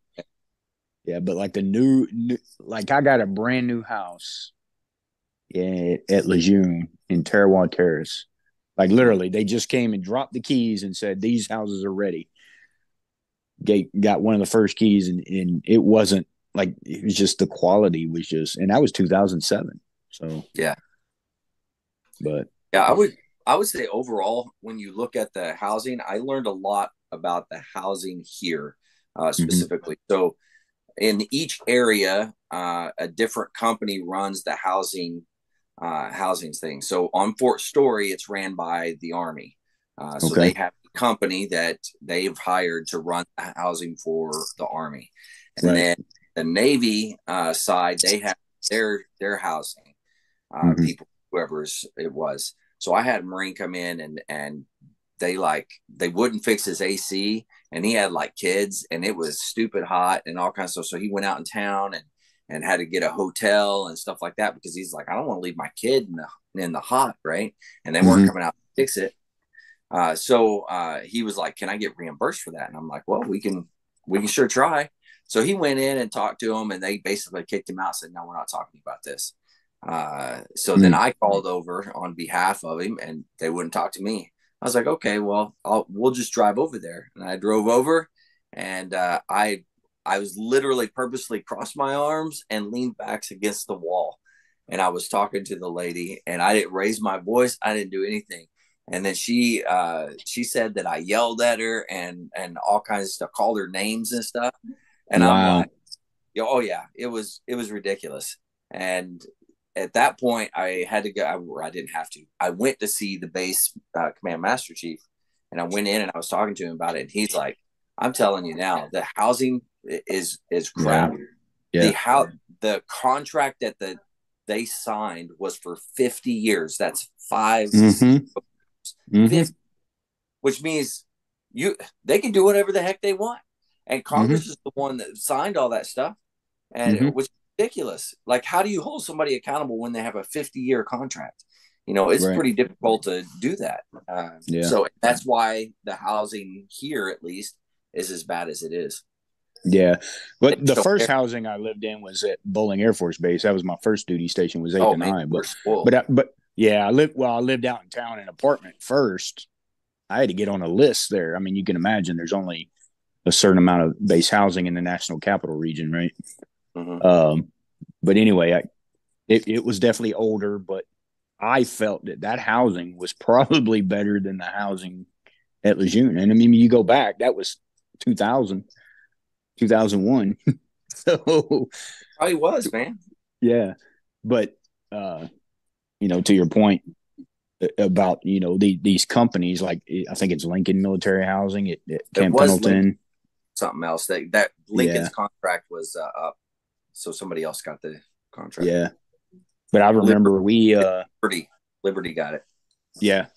yeah, but like the new, new, like I got a brand new house, yeah, at Lejeune in Tarawa Terrace. Like literally, they just came and dropped the keys and said these houses are ready. Gate got one of the first keys, and, and it wasn't like it was just the quality was just, and that was two thousand seven. So Yeah. but Yeah, I would I would say overall, when you look at the housing, I learned a lot about the housing here uh, specifically. So in each area, uh, a different company runs the housing uh, housing thing. So on Fort Story, it's ran by the Army. Uh, so Okay. they have a company that they've hired to run the housing for the Army, and Right. then the Navy uh, side, they have their their housing uh, Mhm. people, whoever's it was. So I had a Marine come in and and they like they wouldn't fix his AC and he had like kids and it was stupid hot and all kinds of stuff. So he went out in town and and had to get a hotel and stuff like that because he's like, I don't want to leave my kid in the in the hot, right? And they weren't Mhm. coming out to fix it. Uh, so uh, he was like, "Can I get reimbursed for that?" And I'm like, "Well, we can we can sure try." So he went in and talked to him, and they basically kicked him out. Said, "No, we're not talking about this." Uh, so then I called over on behalf of him, and they wouldn't talk to me. I was like, "Okay, well, I'll, we'll just drive over there." And I drove over, and uh, I I was literally purposely crossed my arms and leaned back against the wall, and I was talking to the lady, and I didn't raise my voice. I didn't do anything and then she uh she said that I yelled at her and and all kinds of stuff, called her names and stuff. And I'm like, oh yeah, it was it was ridiculous. And at that point, I had to go. I, or I didn't have to. I went to see the base uh, command master chief, and I went in and I was talking to him about it. And he's like, "I'm telling you now, the housing is is crap. Yeah. The how the contract that the they signed was for 50 years. That's 5 Mhm. Mhm. Fifty, which means you they can do whatever the heck they want. And Congress is the one that signed all that stuff, and Mhm. which ridiculous. Like, how do you hold somebody accountable when they have a 50 year contract? You know, it's Right. pretty difficult to do that. Uh, Yeah. So that's why the housing here, at least, is as bad as it is. Yeah, but They the don't first housing I lived in was at Bolling Air Force Base. That was my first duty station. Was eight oh to nine. But but I, but yeah, I lived well. I lived out in town in an apartment first. I had to get on a list there. I mean, you can imagine there's only a certain amount of base housing in the national capital region, right? Mhm. Um, but anyway, I, it it was definitely older, but I felt that that housing was probably better than the housing at Lejeune. And I mean, you go back, that was 2000, 2001. so Probably was, man. yeah, but uh, you know, to your point about you know the, these companies, like I think it's Lincoln Military Housing at, at Camp Pendleton. Lincoln. Something else that that Lincoln's Yeah. contract was uh, up, so somebody else got the contract. Yeah, but I remember we uh, Liberty, Liberty got it. yeah.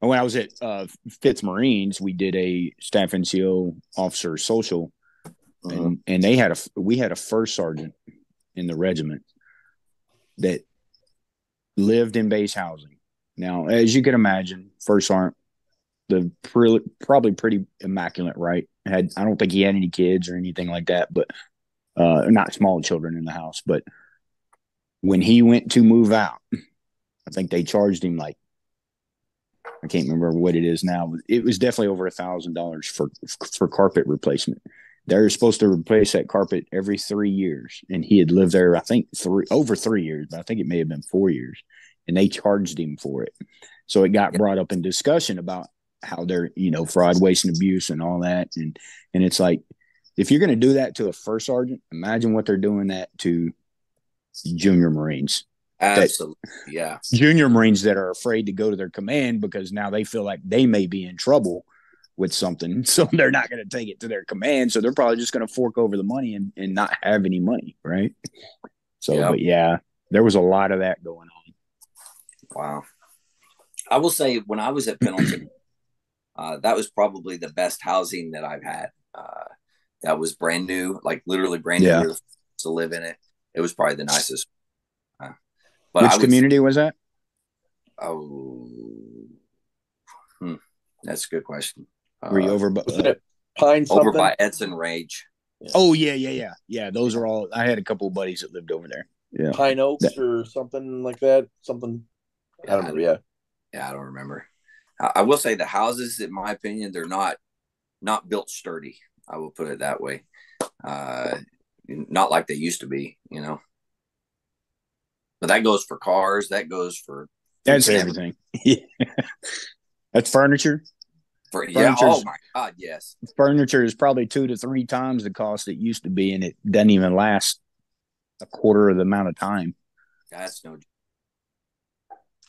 When I was at uh, Fitz Marines, we did a staff NCO officer social, Mhm. and and they had a we had a first sergeant in the regiment that lived in base housing. Now, as you can imagine, first aren't the pre- probably pretty immaculate, right? Had I don't think he had any kids or anything like that, but uh, not small children in the house. But when he went to move out, I think they charged him like I can't remember what it is now. but It was definitely over a thousand dollars for for carpet replacement. They're supposed to replace that carpet every three years, and he had lived there, I think, three over three years, but I think it may have been four years, and they charged him for it. So it got brought up in discussion about how they're, you know, fraud, waste, and abuse, and all that, and and it's like if you're going to do that to a first sergeant, imagine what they're doing that to junior Marines Absolutely, yeah. junior Marines that are afraid to go to their command because now they feel like they may be in trouble with something. So they're not going to take it to their command. So they're probably just going to fork over the money and, and not have any money. Right. So, Yep. but yeah, there was a lot of that going on. Wow. I will say when I was at Pendleton, uh, that was probably the best housing that I've had. Uh, that was brand new, like literally brand Yeah. new. to live in it, it was probably the nicest. Uh, but Which I would- community was that? Oh, hmm, that's a good question. Were you Uh, over? Was Uh, it Pine something? over by Edson Range. oh yeah, yeah, yeah, yeah. Those are all. I had a couple of buddies that lived over there. Yeah. Pine Oaks That- or something like that. Something. I don't remember. Yeah. Yeah, I don't remember. I, I will say the houses, in my opinion, they're not not built sturdy. I will put it that way. Uh, not like they used to be, you know. But that goes for cars. That goes for That's Yeah. everything. That's furniture. for yeah. Oh my god, yes. Furniture is probably two to three times the cost it used to be, and it doesn't even last a quarter of the amount of time. That's no.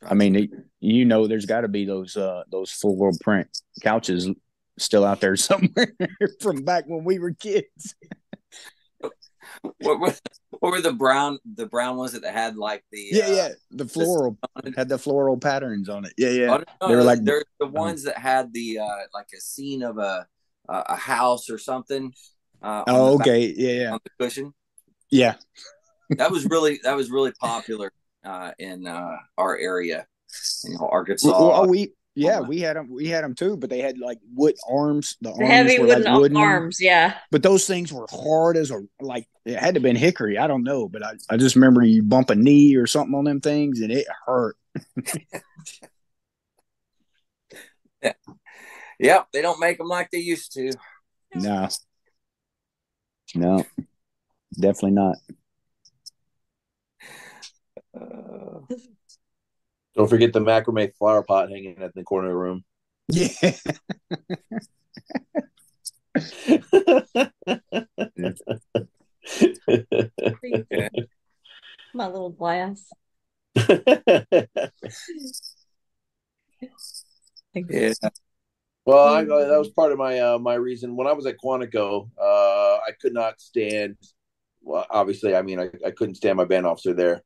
I mean, it, you know, there's got to be those uh those floral print couches still out there somewhere from back when we were kids. what, what, what were the brown the brown ones that had like the Yeah, uh, yeah. The floral had the floral patterns on it. Yeah, yeah. Oh, no, They were like- they're the ones that had the uh like a scene of a a, a house or something. Uh, Oh, the back- okay. Yeah, yeah, on the cushion. yeah. That was really that was really popular uh, in uh, our area, you know, Arkansas. Well, oh, we yeah, my- we had them. We had them too, but they had like wood arms. The, The arms heavy were wooden like wooden, arms, yeah. but those things were hard as a like. It had to have been hickory. I don't know, but I, I just remember you bump a knee or something on them things, and it hurt. yeah. Yep, they don't make them like they used to. No, no, definitely not. Uh, Don't forget the macrame flower pot hanging at the corner of the room. Yeah, My little glass. yeah, Well, I, that was part of my uh, my reason when I was at Quantico. Uh, I could not stand. Well, obviously, I mean, I, I couldn't stand my band officer there.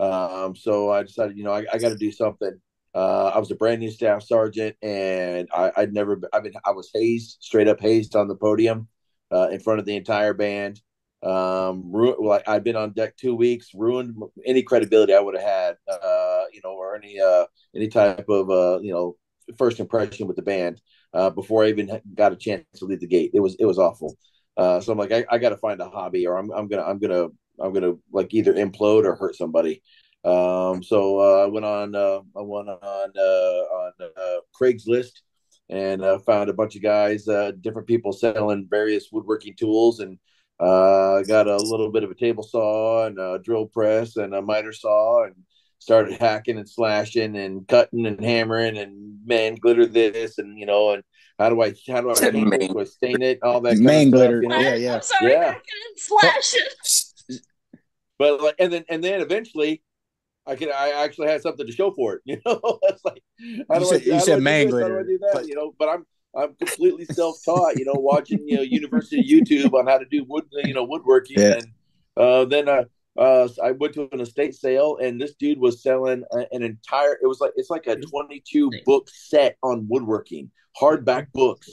Um, so I decided, you know, I, I got to do something. Uh, I was a brand new staff sergeant, and I, I'd never. I mean, I was hazed, straight up hazed on the podium, uh, in front of the entire band. Um, ru- like I'd been on deck two weeks, ruined any credibility I would have had, uh, you know, or any uh, any type of uh, you know, first impression with the band uh, before I even got a chance to leave the gate. It was it was awful. So I'm like, I, I got to find a hobby, or I'm I'm gonna I'm gonna I'm gonna like either implode or hurt somebody. Um, so uh, I went on uh, I went on uh, on uh, Craigslist and uh, found a bunch of guys, uh, different people selling various woodworking tools, and uh, got a little bit of a table saw and a drill press and a miter saw, and started hacking and slashing and cutting and hammering and man glitter this and you know and how do I how do I paint it? Stain it? All that kind Man of glitter. Stuff, you know? Yeah, yeah. I'm sorry. Yeah. Slash it. But like, and then and then eventually, I could I actually had something to show for it. You know, it's like how You said- I, you how do said I do man this? Do I glitter, do that? but- you know, but I'm I'm completely self taught. You know, watching you know University YouTube on how to do wood you know woodworking, Yeah. and uh, then uh, uh, I went to an estate sale, and this dude was selling a, an entire. It was like it's like a 22 book set on woodworking, hardback books.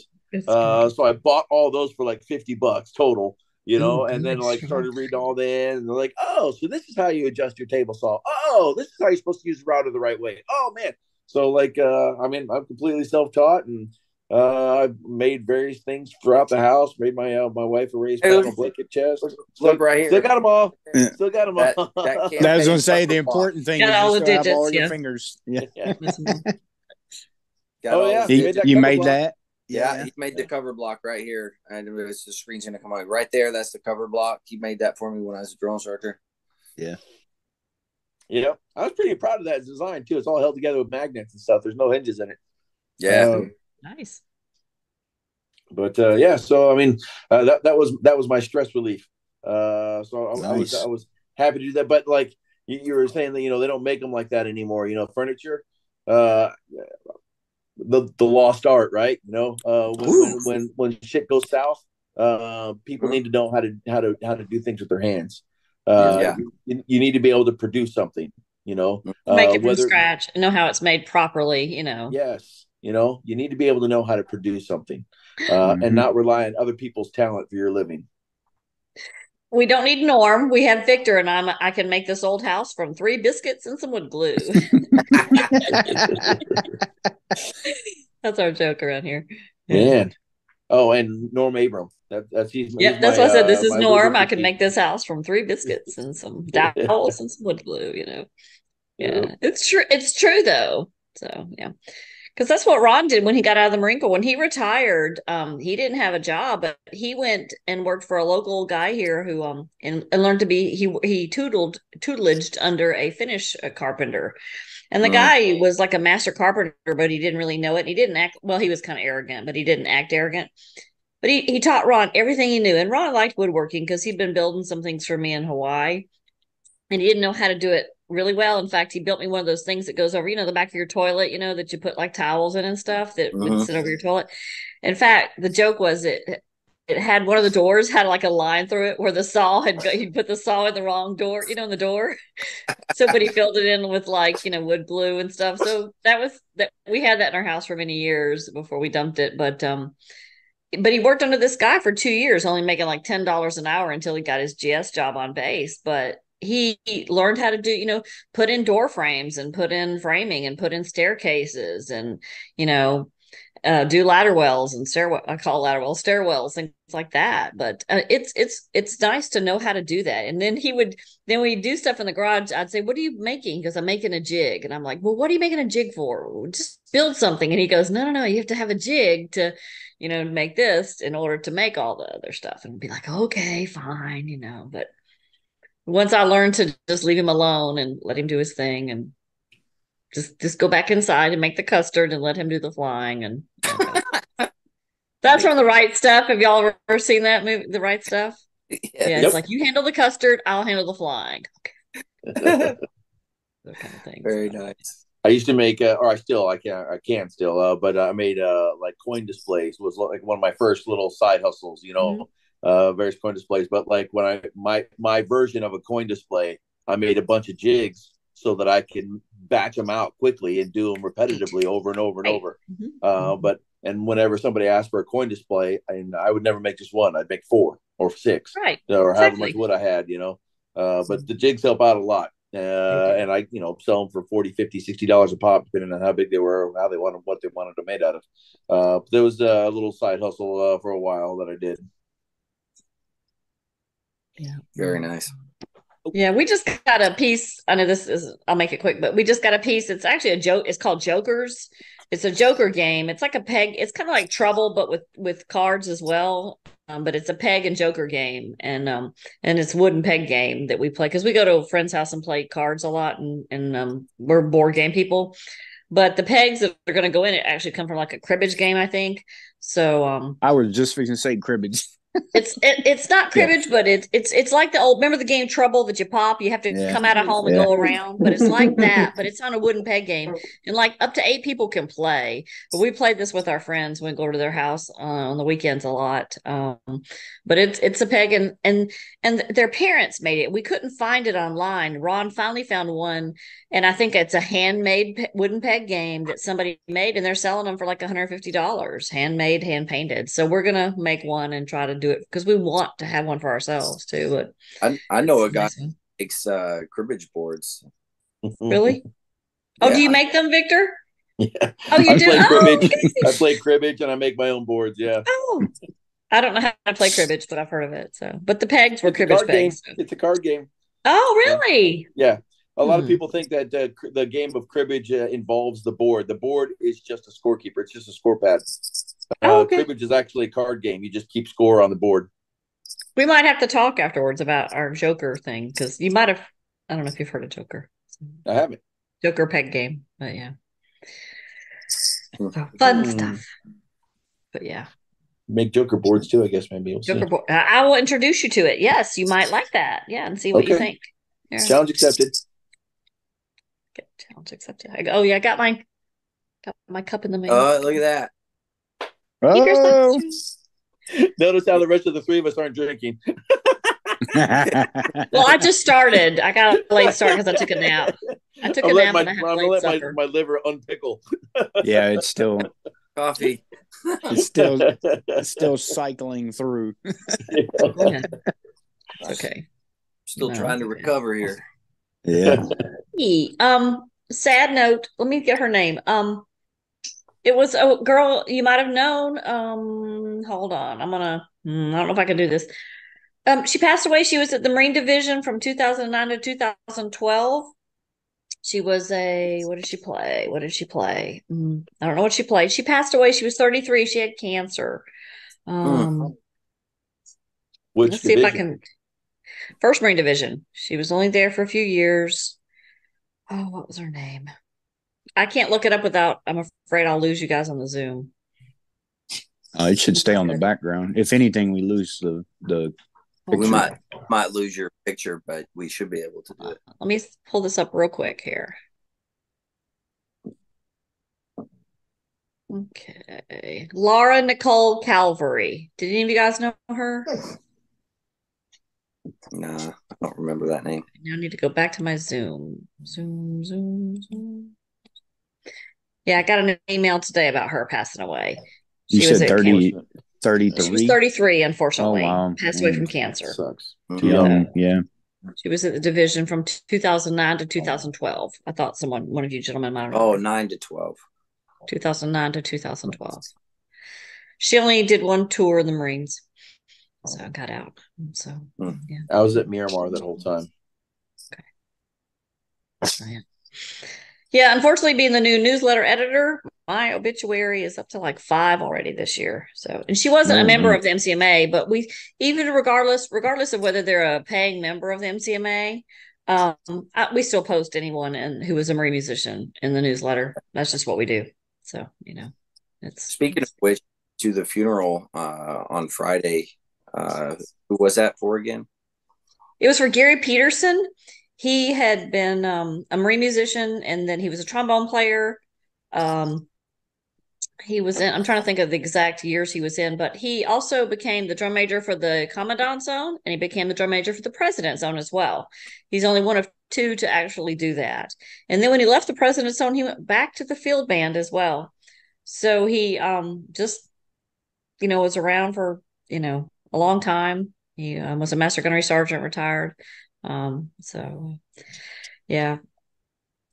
Uh, so I bought all those for like 50 bucks total, you know, Oh, and then gosh. like started reading all that and they're like, oh, so this is how you adjust your table saw. Oh, this is how you're supposed to use the router the right way. Oh man. So like uh I mean I'm completely self-taught and uh I've made various things throughout the house, made my uh, my wife a raised Hey, look- panel blanket chest. look right here. Still got them all. Yeah. Still got them all. that can't- I was going to say the important thing Got is all the still have all digits, your fingers. Yeah. yeah. Got Oh, all yeah. You, made that you made that? Yeah, he made the cover block right here, and it's the screen's gonna come out right there. That's the cover block. He made that for me when I was a drill instructor. Yeah. Yeah, I was pretty proud of that design too. It's all held together with magnets and stuff. There's no hinges in it. Yeah, Um, Nice. but uh, yeah, so I mean, uh, that that was that was my stress relief. Uh, so I, I was Nice. I was happy to do that. But like you, you were saying that you know they don't make them like that anymore. You know, furniture, uh, the the lost art, right? You know, uh, when when, when when shit goes south, uh, people need to know how to how to how to do things with their hands. Uh, Yeah. you, you need to be able to produce something. You know, Make uh, it from whether- scratch and know how it's made properly, you know. Yes, you know, you need to be able to know how to produce something, uh, Mhm. and not rely on other people's talent for your living. We don't need Norm. We have Victor, and I'm. I can make this old house from three biscuits and some wood glue. that's our joke around here. Man. Oh, and Norm Abram. That, that's he's. Yep, that's my, what I said. This uh, is Norm. I can make this house from three biscuits and some dowels and some wood glue. You know. Yeah, Yep. it's true. It's true though. So yeah, because that's what Ron did when he got out of the Marine Corps. When he retired, um, he didn't have a job, but he went and worked for a local guy here who um and, and learned to be he he tuteled tutelaged under a Finnish uh, carpenter. And the Mhm. guy was like a master carpenter, but he didn't really know it. He didn't act well. He was kind of arrogant, but he didn't act arrogant. But he, he taught Ron everything he knew. And Ron liked woodworking because he'd been building some things for me in Hawaii. And he didn't know how to do it really well. In fact, he built me one of those things that goes over, you know, the back of your toilet, you know, that you put like towels in and stuff that would Mhm. sit over your toilet. In fact, the joke was it it had one of the doors had like a line through it where the saw had he put the saw in the wrong door, you know, in the door. so but he filled it in with like, you know, wood glue and stuff. So that was that we had that in our house for many years before we dumped it. But um but he worked under this guy for two years, only making like ten dollars an hour until he got his GS job on base. But he learned how to do, you know, put in door frames and put in framing and put in staircases and, you know, uh, do ladder wells and stairwell. I call ladder wells stairwells, things like that. But uh, it's it's it's nice to know how to do that. And then he would then we do stuff in the garage. I'd say, "What are you making?" Because I'm making a jig, and I'm like, "Well, what are you making a jig for? Just build something." And he goes, "No, no, no. You have to have a jig to." You know, make this in order to make all the other stuff, and be like, okay, fine, you know. But once I learned to just leave him alone and let him do his thing, and just just go back inside and make the custard and let him do the flying and that's from the right stuff. Have y'all ever seen that movie the right stuff? Yeah Yeah. it's like you handle the custard i'll handle the flying. Okay kind of things. Very nice. I used to make, uh, or I still, I can, I can still, uh, but I made uh, like coin displays was like one of my first little side hustles, you know, uh, various coin displays. But like when I my my version of a coin display, I made a bunch of jigs so that I can batch them out quickly and do them repetitively over and over and Right. over. Mhm. Uh, but and whenever somebody asked for a coin display, and I would never make just one, I'd make four or six right or however much wood I had, you know. Uh, but the jigs help out a lot. Uh, and I, you know, sell them for 40, 50, 60 dollars a pop, depending on how big they were, how they wanted, what they wanted them made out of. Uh, there was a little side hustle uh, for a while that I did. Yeah Very nice. Yeah, we just got a piece. I know this is, I'll make it quick, but we just got a piece. It's actually a joke. It's called Jokers. It's a Joker game. It's like a peg. It's kind of like Trouble, but with with cards as well. Um, but it's a peg and Joker game, and um, and it's wooden peg game that we play because we go to a friend's house and play cards a lot, and and um, we're board game people. But the pegs that are going to go in it actually come from like a cribbage game, I think. So um, I was just fixing to say cribbage. it's it, it's not Yeah. cribbage, but it's it's it's like the old remember the game Trouble that you pop, you have to Yeah. come out of home and Yeah. go around, but it's like that, but it's on a wooden peg game, and like up to eight people can play. But we played this with our friends. When we go over to their house uh, on the weekends a lot. Um, but it's it's a peg, and and and their parents made it. We couldn't find it online. Ron finally found one, and I think it's a handmade pe- wooden peg game that somebody made, and they're selling them for like one hundred fifty dollars, handmade, hand painted. So we're gonna make one and try to do it because we want to have one for ourselves too. But I, I know a guy Nice one. makes uh, cribbage boards. really? Oh, do you make them, Victor? Yeah. Oh, you I do. play Oh, cribbage. okay. I play cribbage and I make my own boards. Yeah. Oh. I don't know how to play cribbage, but I've heard of it. So, but the pegs were It's cribbage card game. pegs. It's a card game. Oh, really? Yeah. A lot of Hmm. people think that uh, cr- the game of cribbage uh, involves the board. The board is just a scorekeeper. It's just a score pad. Oh, Uh. Cribbage is actually a card game. You just keep score on the board. We might have to talk afterwards about our Joker thing because you might have. I don't know if you've heard of Joker. I haven't. Joker peg game, but yeah. So, fun Hmm. stuff. But yeah, Make Joker boards too, I guess. Maybe we'll see. Joker board. I I will introduce you to it. Yes, you might like that. Yeah, and see what you think. Yeah. Challenge accepted. Get challenge accepted. I go, oh yeah, I got my got my cup in the mail. Oh, look at that. Here's my- Oh. Notice how the rest of the three of us aren't drinking. well, I just started. I got a late start because I took a nap. I took a I'm nap letting and I my, had a I'm late let my, my liver unpickle. yeah, it's still Coffee. it's still it's still cycling through. Yeah. Okay. Still No. trying to recover here. Yeah. Hey, Um, sad note. Let me get her name. Um, it was a girl you might have known. Um, hold on. I'm gonna. hmm, I don't know if I can do this. Um, she passed away. She was at the Marine Division from 2009 to 2012. She was a what did she play? What did she play? Mm, I don't know what she played. She passed away. She was 33. She had cancer. Um, Which let's see if I can. First Marine Division. She was only there for a few years. Oh, what was her name? I can't look it up without. I'm afraid I'll lose you guys on the Zoom. Uh, it should stay on the background. If anything, we lose the the. We might might lose your picture, but we should be able to do it. Let me pull this up real quick here. Okay, Laura Nicole Calvary. Did any of you guys know her? Nah, I don't remember that name. Now I need to go back to my Zoom. Zoom, Zoom, Zoom. Yeah, I got an email today about her passing away. You She was said at 30, 33? She was 33, unfortunately. Oh, wow. Passed away Mm. from cancer. Sucks. Too young. Yeah. She was at the division from 2009 to 2012. I thought someone, one of you gentlemen might have Oh, known. nine to twelve. 2009 to 2012. She only did one tour in the Marines. So I got out. So, Hmm. yeah. I was at Miramar that whole time. so, yeah. Unfortunately, being the new newsletter editor, my obituary is up to like five already this year. So, and she wasn't a Oh, member of the MCMA, but we, even regardless, regardless of whether they're a paying member of the MCMA, um, I, we still post anyone and who is a Marine musician in the newsletter. That's just what we do. So, you know, it's Speaking of which, to the funeral uh, on Friday. Uh, who was that for again? It was for Gary Peterson. He had been um, a Marine musician, and then he was a trombone player. Um, he was in. I'm trying to think of the exact years he was in, but he also became the drum major for the Commandant's Own, and he became the drum major for the President's Own as well. He's only one of two to actually do that. And then when he left the President's Own, he went back to the field band as well. So he um, just, you know, was around for you know a long time. He um, was a master gunnery sergeant, retired. Um, so yeah.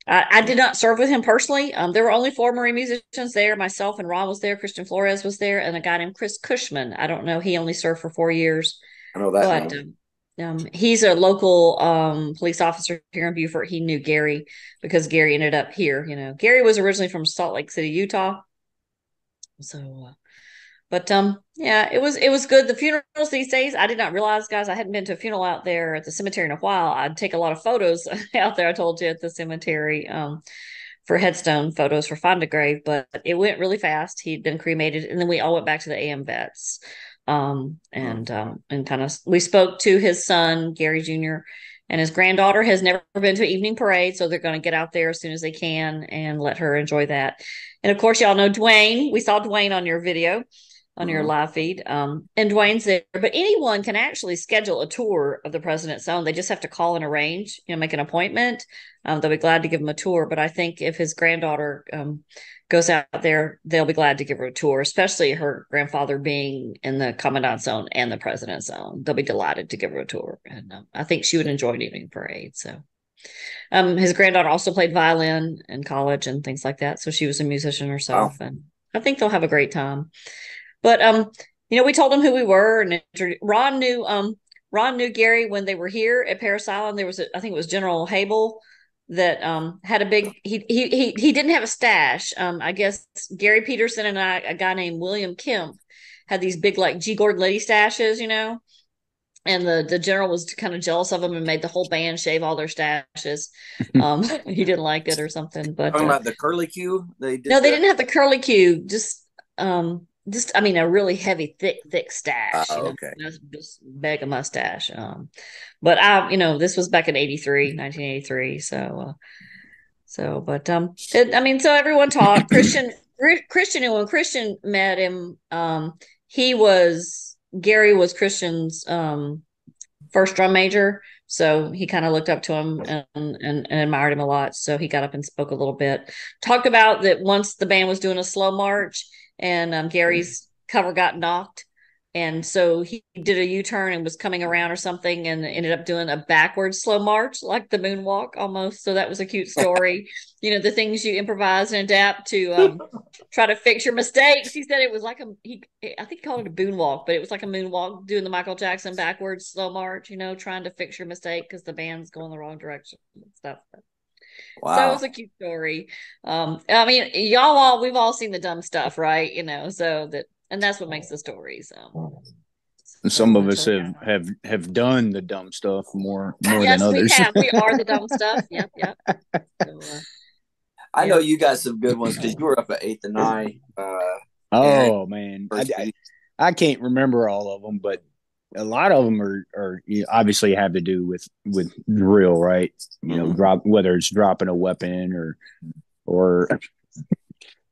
I, I did not serve with him personally. Um, there were only four Marine musicians there. Myself and Ron was there. Christian Flores was there, and a guy named Chris Cushman. I don't know. He only served for four years, I know that. but um, um, he's a local um, police officer here in Beaufort. He knew Gary because Gary ended up here. You know, Gary was originally from Salt Lake City, Utah. So, uh, but um, yeah, it was it was good. The funerals these days, I did not realize, guys, I hadn't been to a funeral out there at the cemetery in a while. I'd take a lot of photos out there. I told you at the cemetery um for headstone photos for Find a Grave, but it went really fast. He'd been cremated, and then we all went back to the AMVETS. Um, and um, and kind of we spoke to his son Gary Jr. and his granddaughter has never been to an evening parade, so they're going to get out there as soon as they can and let her enjoy that. And of course, y'all know Dwayne. We saw Dwayne on your video, on your Mhm. live feed. Um, and Dwayne's there, but anyone can actually schedule a tour of the President's Own. They just have to call and arrange, you know, make an appointment. Um, they'll be glad to give him a tour. But I think if his granddaughter um, goes out there, they'll be glad to give her a tour, especially her grandfather being in the Commandant's Own and the President's Own. They'll be delighted to give her a tour. And um, I think she would enjoy an evening parade. So. Um, his granddaughter also played violin in college and things like that. So she was a musician herself, and I think they'll have a great time. But um, you know, we told him who we were, and Ron knew um Ron knew Gary when they were here at Parris Island. There was a, I think it was General Hable that um had a big he he he he didn't have a stash. Um, I guess Gary Peterson and I, a guy named William Kemp, had these big like G Gordon Liddy stashes, you know. And the the general was kind of jealous of them and made the whole band shave all their stashes. Um, he didn't like it or something. But Talking uh, about the curly Q. They did no, they that? didn't have the curly Q. Just um, just I mean, a really heavy, thick, thick stash. Oh, you know, okay. just, just mega mustache. Um, but I, you know, this was back in 83, 1983. So, uh, so, but um, it, I mean, so everyone talked. Christian, Christian, and when Christian met him, um, he was Gary was Christian's um first drum major. So he kind of looked up to him and, and, and admired him a lot. So he got up and spoke a little bit. Talked about that once the band was doing a slow march and um, Gary's cover got knocked. and so he did a U-turn and was coming around or something and ended up doing a backwards slow march like the moonwalk almost. So that was a cute story. You know the things you improvise and adapt to um, try to fix your mistakes. He said it was like a he i think he called it a moonwalk but it was like a moonwalk doing the michael jackson backwards slow march you know trying to fix your mistake because the band's going the wrong direction and stuff Wow. So it was a cute story. Um, I mean, y'all all we've all seen the dumb stuff, right? You know, so that and that's what makes the story. So some of us have have have done the dumb stuff more more yes, than others. We, have. we are the dumb stuff. Yep, yep. So, uh, I know you got some good ones because you were up at eighth and I. Uh, oh man, I, I, I, can't remember all of them, but a lot of them are are obviously have to do with with drill, right? You know, mm-hmm. drop whether it's dropping a weapon or or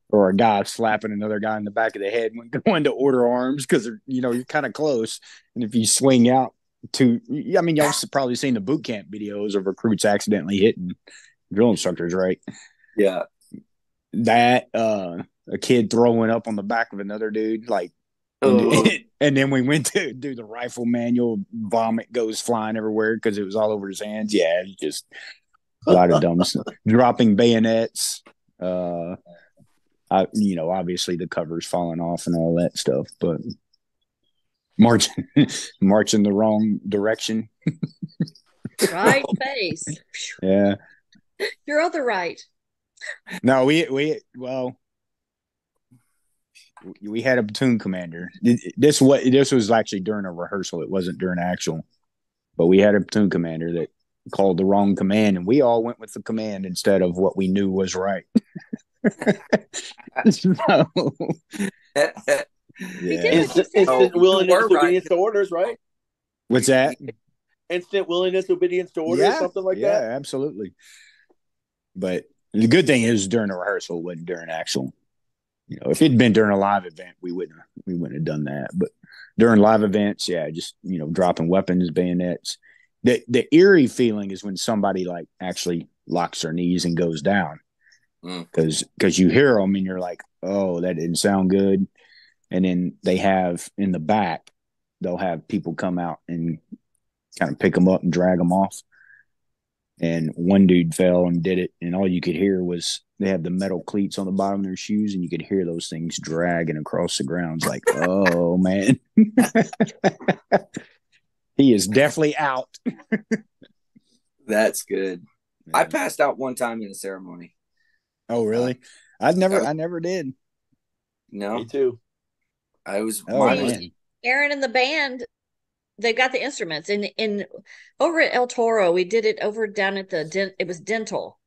or a guy slapping another guy in the back of the head when going to order arms because you know you're kind of close, and if you swing out to, I mean, y'all probably seen the boot camp videos of recruits accidentally hitting drill instructors, right? Yeah, that uh, a kid throwing up on the back of another dude, like, oh. and, and then we went to do the rifle manual. Vomit goes flying everywhere because it was all over his hands. Yeah, just a lot of dumb stuff. Dropping bayonets. Uh, I, you know, obviously the cover's falling off and all that stuff, but marching, marching the wrong direction. right face. Yeah. Your other right. No, we we well, we had a platoon commander. This what this was actually during a rehearsal. It wasn't during actual, but we had a platoon commander that called the wrong command, and we all went with the command instead of what we knew was right. so, yeah. Instant, instant willingness to obedience to orders, right? What's that? Instant willingness obedience to orders, yeah, something like yeah, that. Yeah, absolutely. But the good thing is during a rehearsal, it wasn't during actual. You know, if it'd been during a live event, we wouldn't we wouldn't have done that. But during live events, yeah, just you know, dropping weapons, bayonets. The the eerie feeling is when somebody like actually locks their knees and goes down because mm. because you hear them and you're like, oh, that didn't sound good, and then they have in the back they'll have people come out and kind of pick them up and drag them off. And one dude fell and did it, and all you could hear was they have the metal cleats on the bottom of their shoes, and you could hear those things dragging across the grounds. Like, oh man, he is definitely out. That's good. Yeah. I passed out one time in a ceremony. Oh, really? Uh, I never, I never did. No, me too. I was. Oh, man. Aaron and the band, they got the instruments in in over at El Toro. We did it over down at the it was dental.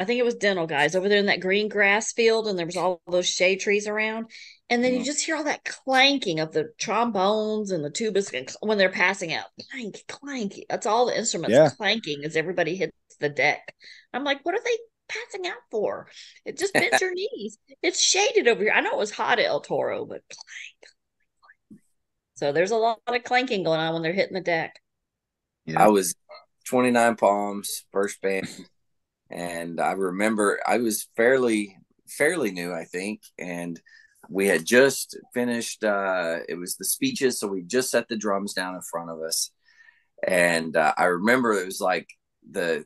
I think it was dental guys over there in that green grass field, and there was all those shade trees around. And then you just hear all that clanking of the trombones and the tubas when they're passing out. Clank, clank. That's all the instruments yeah. clanking as everybody hits the deck. I'm like, what are they passing out for? It just bends your knees. It's shaded over here. I know it was hot at El Toro, but clank. So there's a lot of clanking going on when they're hitting the deck. Yeah. I was 29 Palms, first band, and I remember I was fairly fairly new, I think, and we had just finished. Uh, it was the speeches, so we just set the drums down in front of us, and uh, I remember it was like the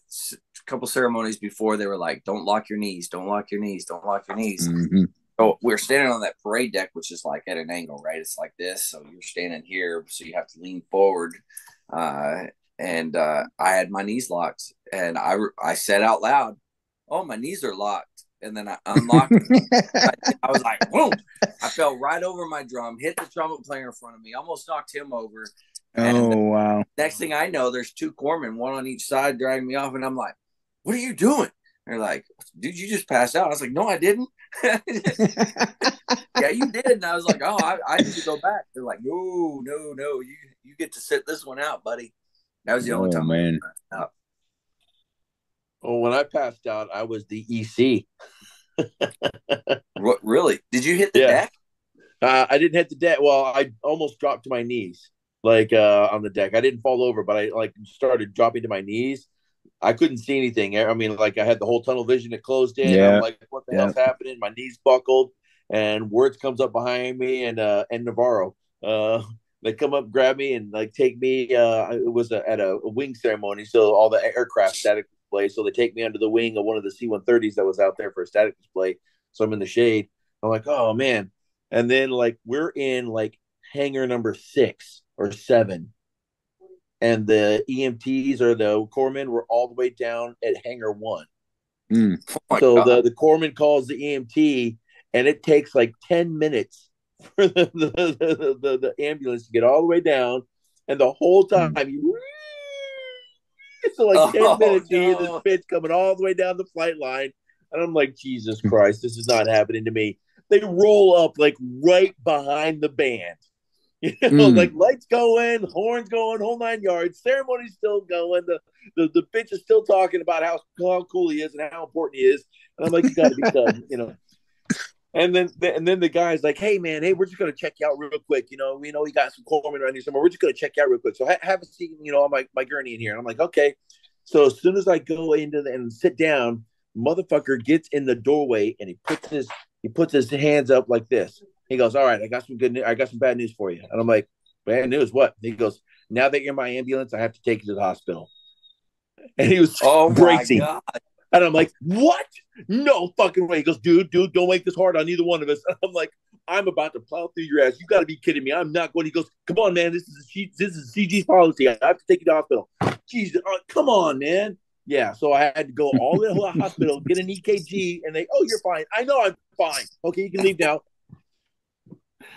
couple ceremonies before they were like, "Don't lock your knees, don't lock your knees, don't lock your knees." Mm-hmm. So we're standing on that parade deck, which is like at an angle, right? It's like this, so you're standing here, so you have to lean forward. Uh, and uh, I had my knees locked, and I I said out loud, "Oh, my knees are locked." And then I unlocked. I, I was like, "Boom!" I fell right over my drum, hit the trumpet player in front of me, almost knocked him over. And oh wow! Next thing I know, there's two corpsmen, one on each side, dragging me off, and I'm like, "What are you doing?" They're like, "Dude, you just passed out." I was like, "No, I didn't." yeah, you did. And I was like, "Oh, I, I, need to go back." They're like, "No, no, no, you you get to sit this one out, buddy." That was the only oh, time man. I out. Well, when I passed out, I was the EC. what, really? Did you hit the yeah. deck? Uh, I didn't hit the deck. Well, I almost dropped to my knees like uh, on the deck. I didn't fall over, but I like started dropping to my knees. I couldn't see anything. I mean, like I had the whole tunnel vision. It closed in. Yeah. I'm like, what the yeah. hell's happening? My knees buckled, and words comes up behind me, and uh, and Navarro Uh, they come up, grab me, and like take me. Uh, it was a, at a, a wing ceremony, so all the aircraft static display. So they take me under the wing of one of the C-130s that was out there for a static display. So I'm in the shade. I'm like, oh man. And then like we're in like hangar number six or seven. And the EMTs or the corpsmen were all the way down at hangar one. Mm. Oh so the, the corpsman calls the EMT and it takes like 10 minutes for the, the, the, the, ambulance to get all the way down. And the whole time you so like 10 Oh, minutes you hear this bitch coming all the way down the flight line. And I'm like, Jesus Christ, this is not happening to me. They roll up like right behind the band. You know, Mm. like lights going, horns going, whole nine yards, ceremony's still going. The, the the bitch is still talking about how, how cool he is and how important he is. And I'm like, you gotta be done, you know. And then and then the guy's like, hey man, hey, we're just gonna check you out real quick. You know, we know we got some corpsmen around here somewhere. We're just gonna check you out real quick. So ha- have a seat, you know, on my, my gurney in here. And I'm like, okay. So as soon as I go into the and sit down, motherfucker gets in the doorway and he puts his he puts his hands up like this. He goes, All right, I got some good news. I got some bad news for you. And I'm like, Bad news, what? He goes, Now that you're in my ambulance, I have to take you to the hospital. And he was Oh my god! And I'm like, What? No fucking way. He goes, Dude, dude, don't make this hard on either one of us. And I'm like, I'm about to plow through your ass. You got to be kidding me. I'm not going. He goes, Come on, man. This is a, this is CG's policy. I have to take you to the hospital. Jesus, uh, come on, man. Yeah, so I had to go all the way to the hospital, get an EKG, and they, oh, you're fine. I know I'm fine. Okay, you can leave now.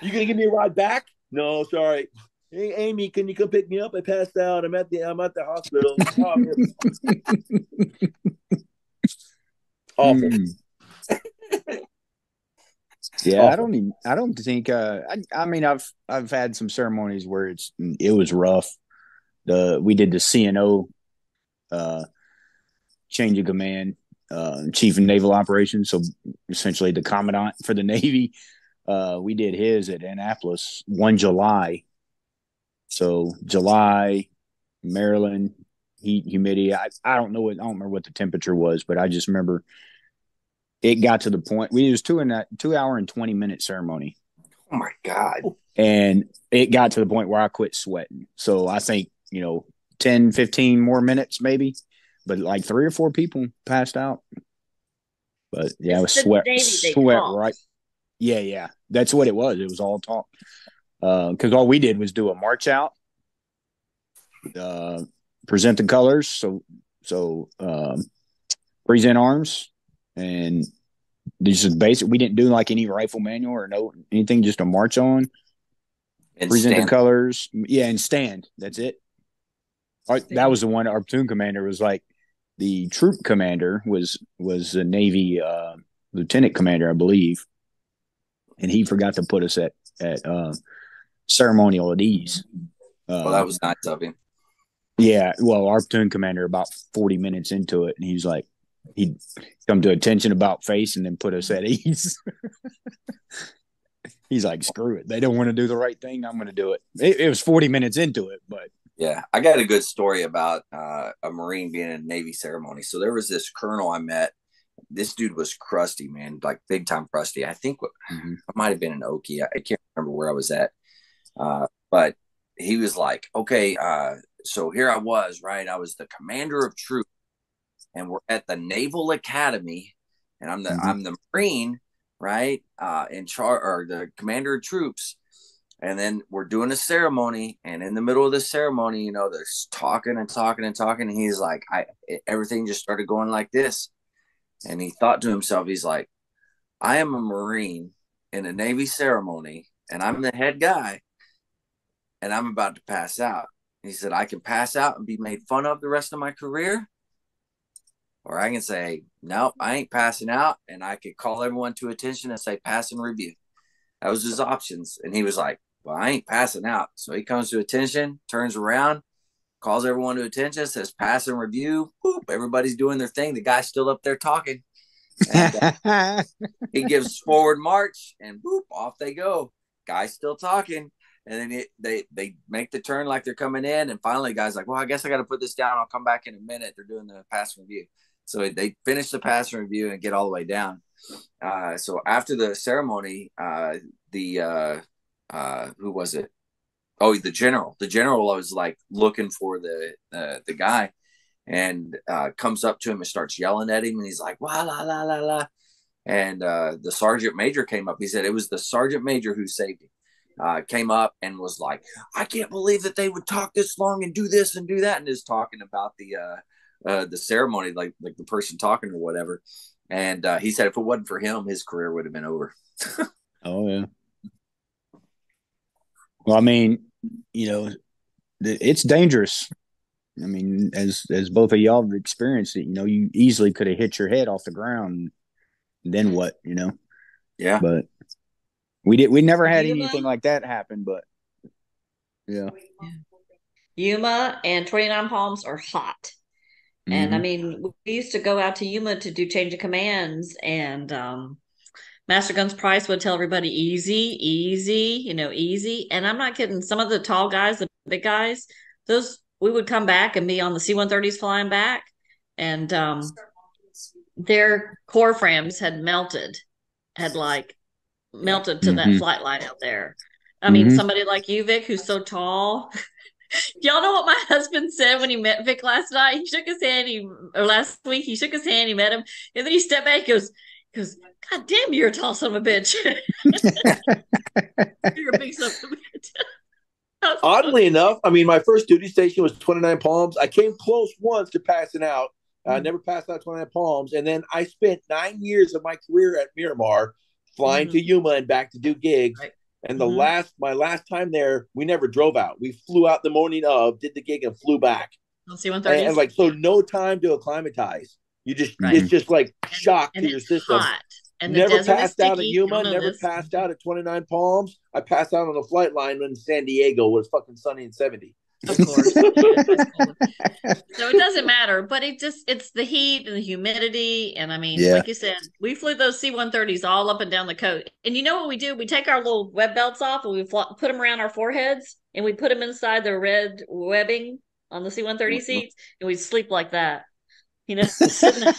You gonna give me a ride back? No, sorry. Hey, Amy, can you come pick me up? I passed out. I'm at the I'm at the hospital. Oh. Awful. Mm. yeah, I don't even. I don't think. Uh, I, I mean, I've I've had some ceremonies where it's it was rough. The we did the CNO, uh, change of command, uh, chief of naval operations. So essentially, the commandant for the Navy. Uh, we did his at Annapolis one July. So July, Maryland, heat, humidity. I, I don't know what I don't remember what the temperature was, but I just remember it got to the point we it was two and a two hour and twenty minute ceremony. Oh my god! And it got to the point where I quit sweating. So I think, you know, 10, 15 more minutes maybe. But like three or four people passed out. But yeah, it was It's sweat sweat talk. right. Yeah, yeah. That's what it was. It was all talk. because all we did was do a march out, uh, present the colors. So, so um, present arms, and this is basic. We didn't do like any rifle manual or no anything. Just a march on, And present stand- the colors. Yeah, and stand. That's it. Our, that was the one. Our platoon commander was like the troop commander was was the Navy uh, lieutenant commander, I believe, and he forgot to put us at at uh, ceremonial at ease. Uh, Well, that was nice of him. yeah, well, our platoon commander about forty minutes into it, and he's like, he'd come to attention about face, and then put us at ease. he's like, screw it, they don't want to do the right thing. I'm going to do it. it. It was forty minutes into it, but Yeah, I got a good story about uh, a Marine being in a Navy ceremony. So there was this colonel I met. This dude was crusty, man, like big time crusty. I think Mhm. I might have been in Okie. I, I can't remember where I was at. Uh, but he was like, okay, uh, so here I was, right? I was the commander of troops, and we're at the Naval Academy, and I'm the Mhm. I'm the Marine, right? Uh, in charge or the commander of troops, and then we're doing a ceremony, and in the middle of the ceremony, you know, they're talking and talking and talking, and he's like, I everything just started going like this, and he thought to himself, he's like, I am a Marine in a Navy ceremony, and I'm the head guy, and I'm about to pass out. He said, I can pass out and be made fun of the rest of my career, or I can say, no, I ain't passing out, and I could call everyone to attention and say, pass and review. That was his options. And he was like, Well, I ain't passing out. So he comes to attention, turns around, calls everyone to attention, says, Pass and review. Boop, everybody's doing their thing. The guy's still up there talking. And, uh, he gives forward march and boop, off they go. Guy's still talking. And then it, they they make the turn like they're coming in, and finally, the guy's like, "Well, I guess I got to put this down. I'll come back in a minute." They're doing the pass and review, so they finish the pass and review and get all the way down. Uh, so after the ceremony, uh, the uh, uh, who was it? Oh, the general. The general was like looking for the uh, the guy, and uh, comes up to him and starts yelling at him, and he's like, "Wa la la la la," and uh, the sergeant major came up. He said it was the sergeant major who saved him. Uh, came up and was like, "I can't believe that they would talk this long and do this and do that," and is talking about the uh, uh, the ceremony, like like the person talking or whatever. And uh, he said if it wasn't for him, his career would have been over. Oh yeah. Well, I mean, you know, it's dangerous. I mean, as as both of y'all have experienced it, you know, you easily could have hit your head off the ground. Then what, you know? Yeah. But we did. We never had Yuma? anything like that happen. But yeah, Yuma and 29 Palms are hot. And I Mhm. mean, we used to go out to Yuma to do change of commands, and um, Master Guns Price would tell everybody easy, easy, you know, easy. And I'm not kidding. Some of the tall guys, the big guys, those we would come back and be on the C-130s flying back, and um, their core frames had melted, had like melted to that Mhm. flight line out there. I mean, Mhm. somebody like you, Vic, who's so tall. Y'all know what my husband said when he met Vic last night? He shook his hand, he or last week, he shook his hand, he met him, and then he stepped back, he goes, he goes, God damn, you're a tall son of a bitch. you're a big son of a bitch. Oddly enough, I mean, my first duty station was 29 Palms. I came close once to passing out. I Mhm. never passed out 29 Palms. And then I spent nine years of my career at Miramar flying to Yuma and back to do gigs. Right. And the Mhm. last, my last time there, we never drove out. We flew out the morning of, did the gig, and flew back. on C-130s. And, and like, so no time to acclimatize. You just, Right. it's just like shock and to your system. hot. And the never passed out at. Yuma, never this. passed out at 29 Palms. I passed out on a flight line in San Diego where it's fucking sunny and 70. Of course. Yeah, so it doesn't matter, but it just it's the heat and the humidity. And I mean, Yeah. like you said, we flew those C 130s all up and down the coast. And you know what we do? We take our little web belts off and we fl- put them around our foreheads and we put them inside the red webbing on the C 130 Mhm. seats and we sleep like that. You know, sitting up.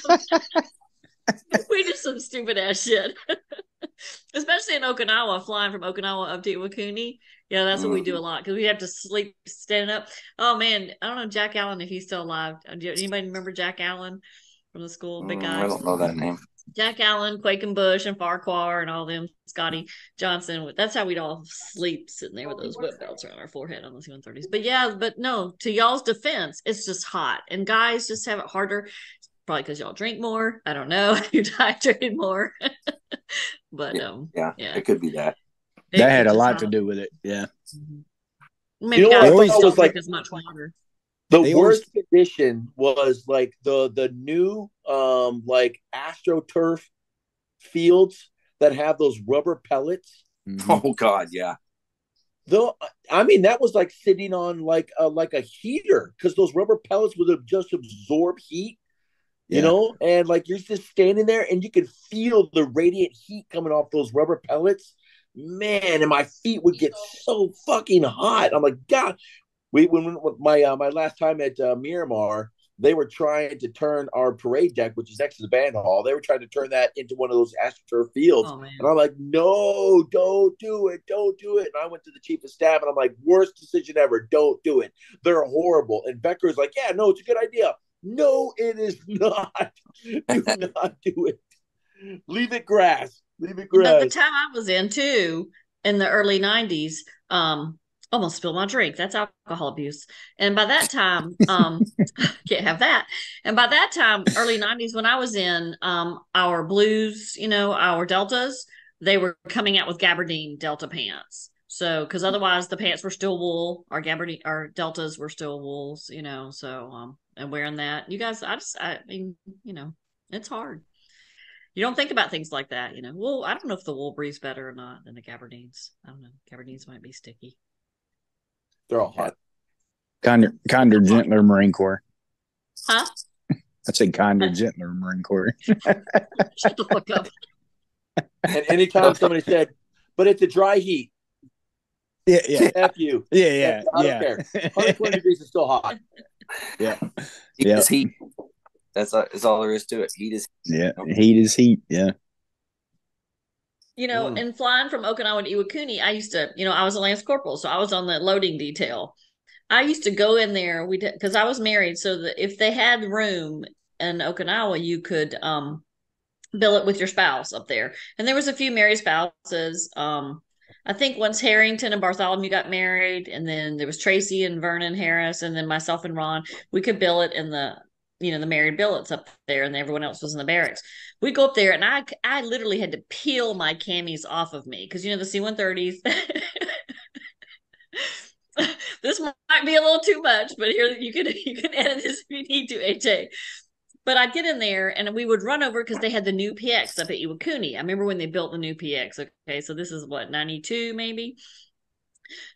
we do some stupid ass shit. Especially in Okinawa, flying from Okinawa up to Iwakuni. Yeah, that's what we do a lot because we have to sleep standing up. Oh man, I don't know Jack Allen if he's still alive. Uh, Anybody remember Jack Allen from the school? Big Mm, guy. I don't know that name. Jack Allen, Quakenbush, and Farquhar, and all them. Scotty Johnson. That's how we'd all sleep sitting there with those whip belts around our forehead on the C-130s. But yeah, but no. To y'all's defense, it's just hot, and guys just have it harder. Probably because y'all drink more. I don't know. You're dehydrated more. but um, Yeah, Yeah. it could be that. it- that had a lot to do with it. Yeah. Mhm. Maybe You know guys I just don't was, like- drink as much water. The They always- worst condition was like the the new um like astroturf fields that have those rubber pellets. Mhm. Oh God, yeah. Though I mean that was like sitting on like a like a heater because those rubber pellets would have just absorb heat, you Yeah. know, and like you're just standing there and you could feel the radiant heat coming off those rubber pellets. Man, and my feet would get so fucking hot. I'm like, God, we when, when my uh, my last time at uh, Miramar, they were trying to turn our parade deck, which is next to the band hall. They were trying to turn that into one of those astroturf fields. Oh. And I'm like, no, don't do it. Don't do it. And I went to the chief of staff and I'm like, worst decision ever. Don't do it. They're horrible. And Becker's like, yeah, no, it's a good idea. No, it is not. do not do it. Leave it grass. Leave it grass. But the time I was in too, in the early '90s, um, almost spilled my drink. That's alcohol abuse. And by that time, um, can't have that. And by that time, early '90s, when I was in, um, our blues, you know, our deltas, they were coming out with gabardine delta pants. So, because otherwise the pants were still wool, our gabardine, our deltas were still wools, you know. So, um, and wearing that, you guys, I just, I mean, you know, it's hard. You don't think about things like that, you know. Well, I don't know if the wool breathes better or not than the gabardines. I don't know. Gabardines might be sticky. They're all hot. Kinder, kinder, gentler Marine Corps. Huh? I said kinder, gentler Marine Corps. Shut the fuck up. And anytime somebody said, but it's a dry heat, Yeah, yeah, F you. yeah, yeah, I don't yeah. care. 120 degrees is still hot. yeah, Heat Yeah. is heat. That's all, that's all there is to it. Heat is yeah. Heat is heat. Yeah. you know, Mm. and flying from Okinawa to Iwakuni, I used to, you know, I was a lance corporal, so I was on the loading detail. I used to go in there. We because I was married, so that if they had room in Okinawa, you could um bill it with your spouse up there. And there was a few married spouses. Um, I think once Harrington and Bartholomew got married, and then there was Tracy and Vernon Harris, and then myself and Ron. We could bill it in the you know the married billets up there, and everyone else was in the barracks. We go up there, and I I literally had to peel my camis off of me because you know the C one thirties. This might be a little too much, but here you can you can edit this if you need to, AJ. But I'd get in there and we would run over because they had the new PX up at Iwakuni. I remember when they built the new PX. Okay, so this is what ninety two maybe.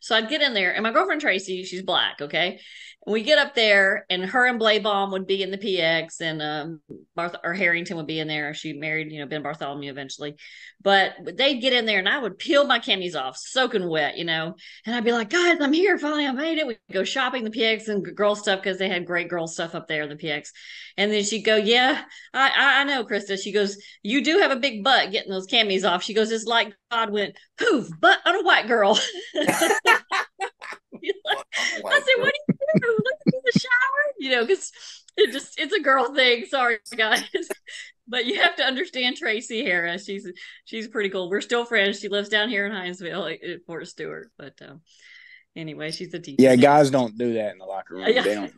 So I'd get in there, and my girlfriend Tracy, she's black, okay. And we get up there, and her and Blaybaum would be in the PX, and um, Barth or Harrington would be in there. She married, you know, Ben Bartholomew eventually, but they'd get in there, and I would peel my camis off, soaking wet, you know, and I'd be like, "Guys, I'm here! Finally, I made it." We'd go shopping the PX and girl stuff because they had great girl stuff up there in the PX. And then she'd go, "Yeah, I, I I know, Krista." She goes, "You do have a big butt getting those camis off." She goes, "It's like God went poof, butt on a white girl." I said, "What do you in the shower?" You know, because it just it's a girl thing. Sorry, guys, but you have to understand Tracy Harris. She's she's pretty cool. We're still friends. She lives down here in Hinesville at Fort Stewart. But um, anyway, she's a teacher. Yeah, guys don't do that in the locker room. Yeah. They don't.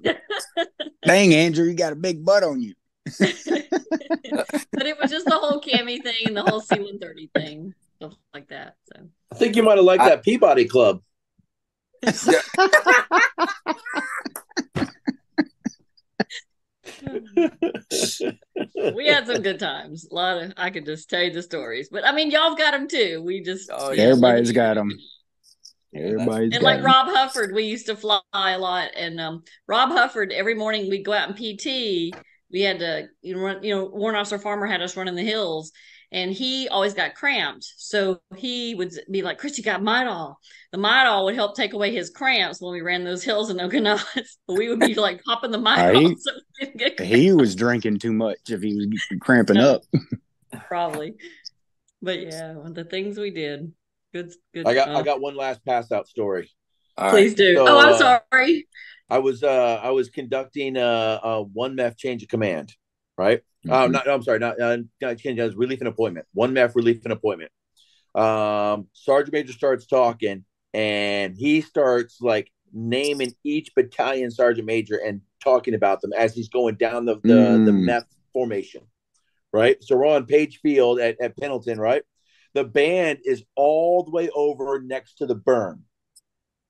Dang, Andrew, you got a big butt on you. but it was just the whole cami thing and the whole C one thirty thing, stuff like that. So I think you might have liked I- that Peabody Club. we had some good times. A lot of I could just tell you the stories, but I mean, y'all got them too. We just Oh, yeah, Everybody's like- got 'em. Everybody's And got like 'em. Rob Hufford, we used to fly a lot, and um, Rob Hufford every morning we'd go out in PT. We had to, you know, run, you know, Warrant Officer Farmer had us running the hills, and he always got cramped, so he would be like, "Chris, you got Midol." The Midol would help take away his cramps when we ran those hills in Okinawa. we would be like popping the Midol, Right. so we didn't get He was drinking too much if he was cramping No. up. probably. But yeah, the things we did. Good, good. I got I got one last pass out story. Oh, Please do. So, oh, I'm uh, sorry. I was uh I was conducting a, uh one MEF change of command, right? Oh, Mhm. not no, I'm sorry, not uh, not. I relief and appointment. One MEF relief and appointment. Um, Sergeant Major starts talking, and he starts like naming each battalion sergeant major and talking about them as he's going down the the, the Mm. MEF formation, right? So we're on Paige Field at, at Pendleton, right? The band is all the way over next to the burn.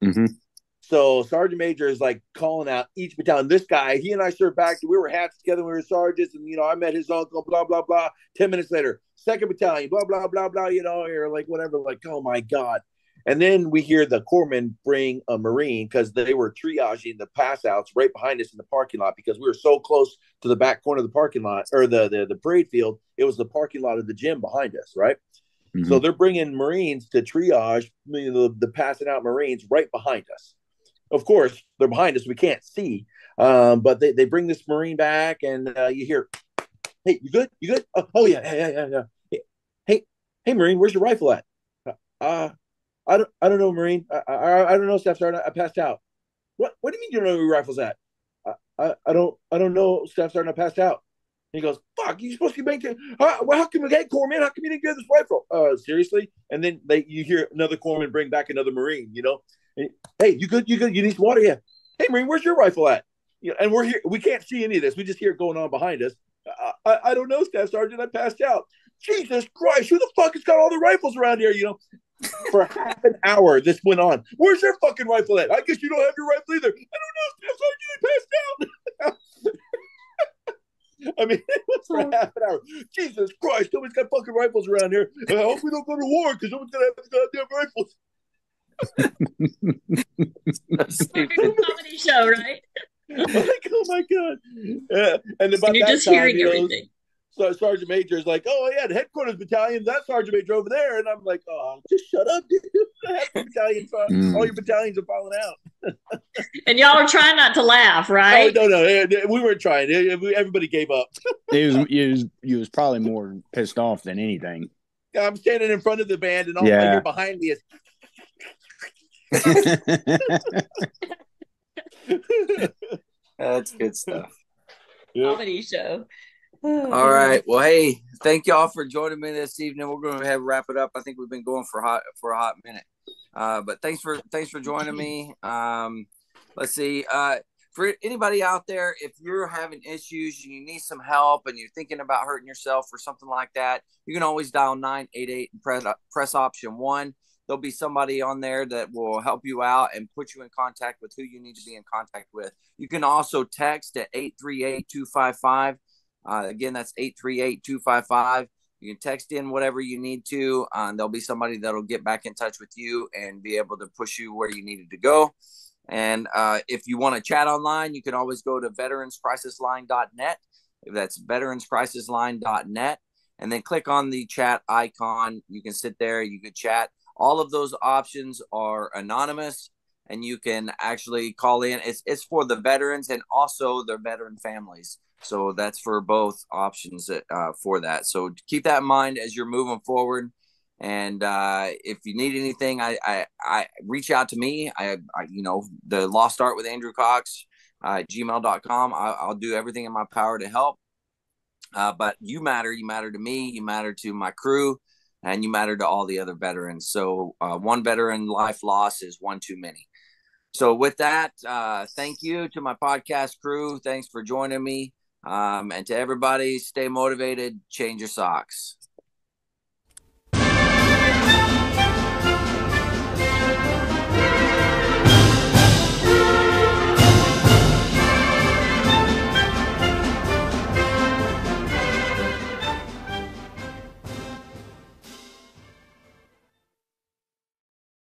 Mhm. So Sergeant Major is like calling out each battalion. This guy, he and I served back. We were hats together. We were sergeants, and you know, I met his uncle. Blah blah blah. Ten minutes later, second battalion. Blah blah blah blah. You know, or like whatever. Like, oh my god. And then we hear the corpsman bring a marine because they were triaging the pass outs right behind us in the parking lot because we were so close to the back corner of the parking lot or the the, the parade field. It was the parking lot of the gym behind us, right? Mhm. So they're bringing Marines to triage the, the passing out Marines right behind us. Of course, they're behind us. We can't see. Um, but they, they bring this Marine back, and uh, you hear, "Hey, you good? You good? Oh, oh yeah, yeah, yeah, yeah. Hey, hey, hey, Marine, where's your rifle at? Uh, I don't, I don't know, Marine. I, I, I don't know, Staff Sergeant. I passed out. What? What do you mean you don't know where your rifle's at? I, I, I don't, I don't know, Staff Sergeant. I passed out. He goes, "Fuck! You supposed to be making? How, well, how come, hey, corpsman? How come you didn't get this rifle? Uh, seriously?" And then they, you hear another corpsman bring back another marine. You know, And, hey, you good? You good? You need some water? Yeah. Hey, marine, where's your rifle at? You know, and we're here. We can't see any of this. We just hear it going on behind us. I, I, I don't know, Staff Sergeant. I passed out. Jesus Christ! Who the fuck has got all the rifles around here? You know. For half an hour, this went on. Where's your fucking rifle at? I guess you don't have your rifle either. I don't know, Staff Sergeant. I passed out. I mean, it was for oh. half an hour. Jesus Christ, nobody's got fucking rifles around here. I hope we don't go to war because someone's gonna have goddamn rifles. comedy show, right? Like, oh my god! Yeah. And about And you're that just time, hearing you know, everything. So Sergeant Major is like, oh yeah, the headquarters battalion, that Sergeant Major over there, and I'm like, oh, just shut up, dude. Battalion, Mm. all your battalions are falling out. And y'all are trying not to laugh, right? Oh right? no, no, eh, we weren't trying. Eh, Everybody gave up. It was, it was, you was probably more pissed off than anything. I'm standing in front of the band, and all Yeah. I hear behind me is. That's good stuff. Yeah. Comedy show. All right. Well, hey, thank y'all for joining me this evening. We're going to have wrap it up. I think we've been going for hot for a hot minute. Uh, but thanks for thanks for joining me. Um, let's see. Uh, for anybody out there, if you're having issues and you need some help and you're thinking about hurting yourself or something like that, you can always dial 988 and press press option one. There'll be somebody on there that will help you out and put you in contact with who you need to be in contact with. You can also text at 838 255 uh, again, that's 838 255. You can text in whatever you need to, uh, there'll be somebody that'll get back in touch with you and be able to push you where you needed to go. And uh, if you want to chat online, you can always go to veteranscrisisline.net. That's veteranscrisisline.net. And then click on the chat icon. You can sit there, you can chat. All of those options are anonymous and you can actually call in. It's, it's for the veterans and also their veteran families. So that's for both options uh, for that. So keep that in mind as you're moving forward. And uh, if you need anything, I, I, I reach out to me. I, I, you know, the Lost Art with Andrew Cox, uh, gmail.com. I, I'll do everything in my power to help. Uh, but you matter. You matter to me. You matter to my crew, and you matter to all the other veterans. So uh, one veteran life loss is one too many. So with that, uh, thank you to my podcast crew. Thanks for joining me. Um, and to everybody, stay motivated, change your socks.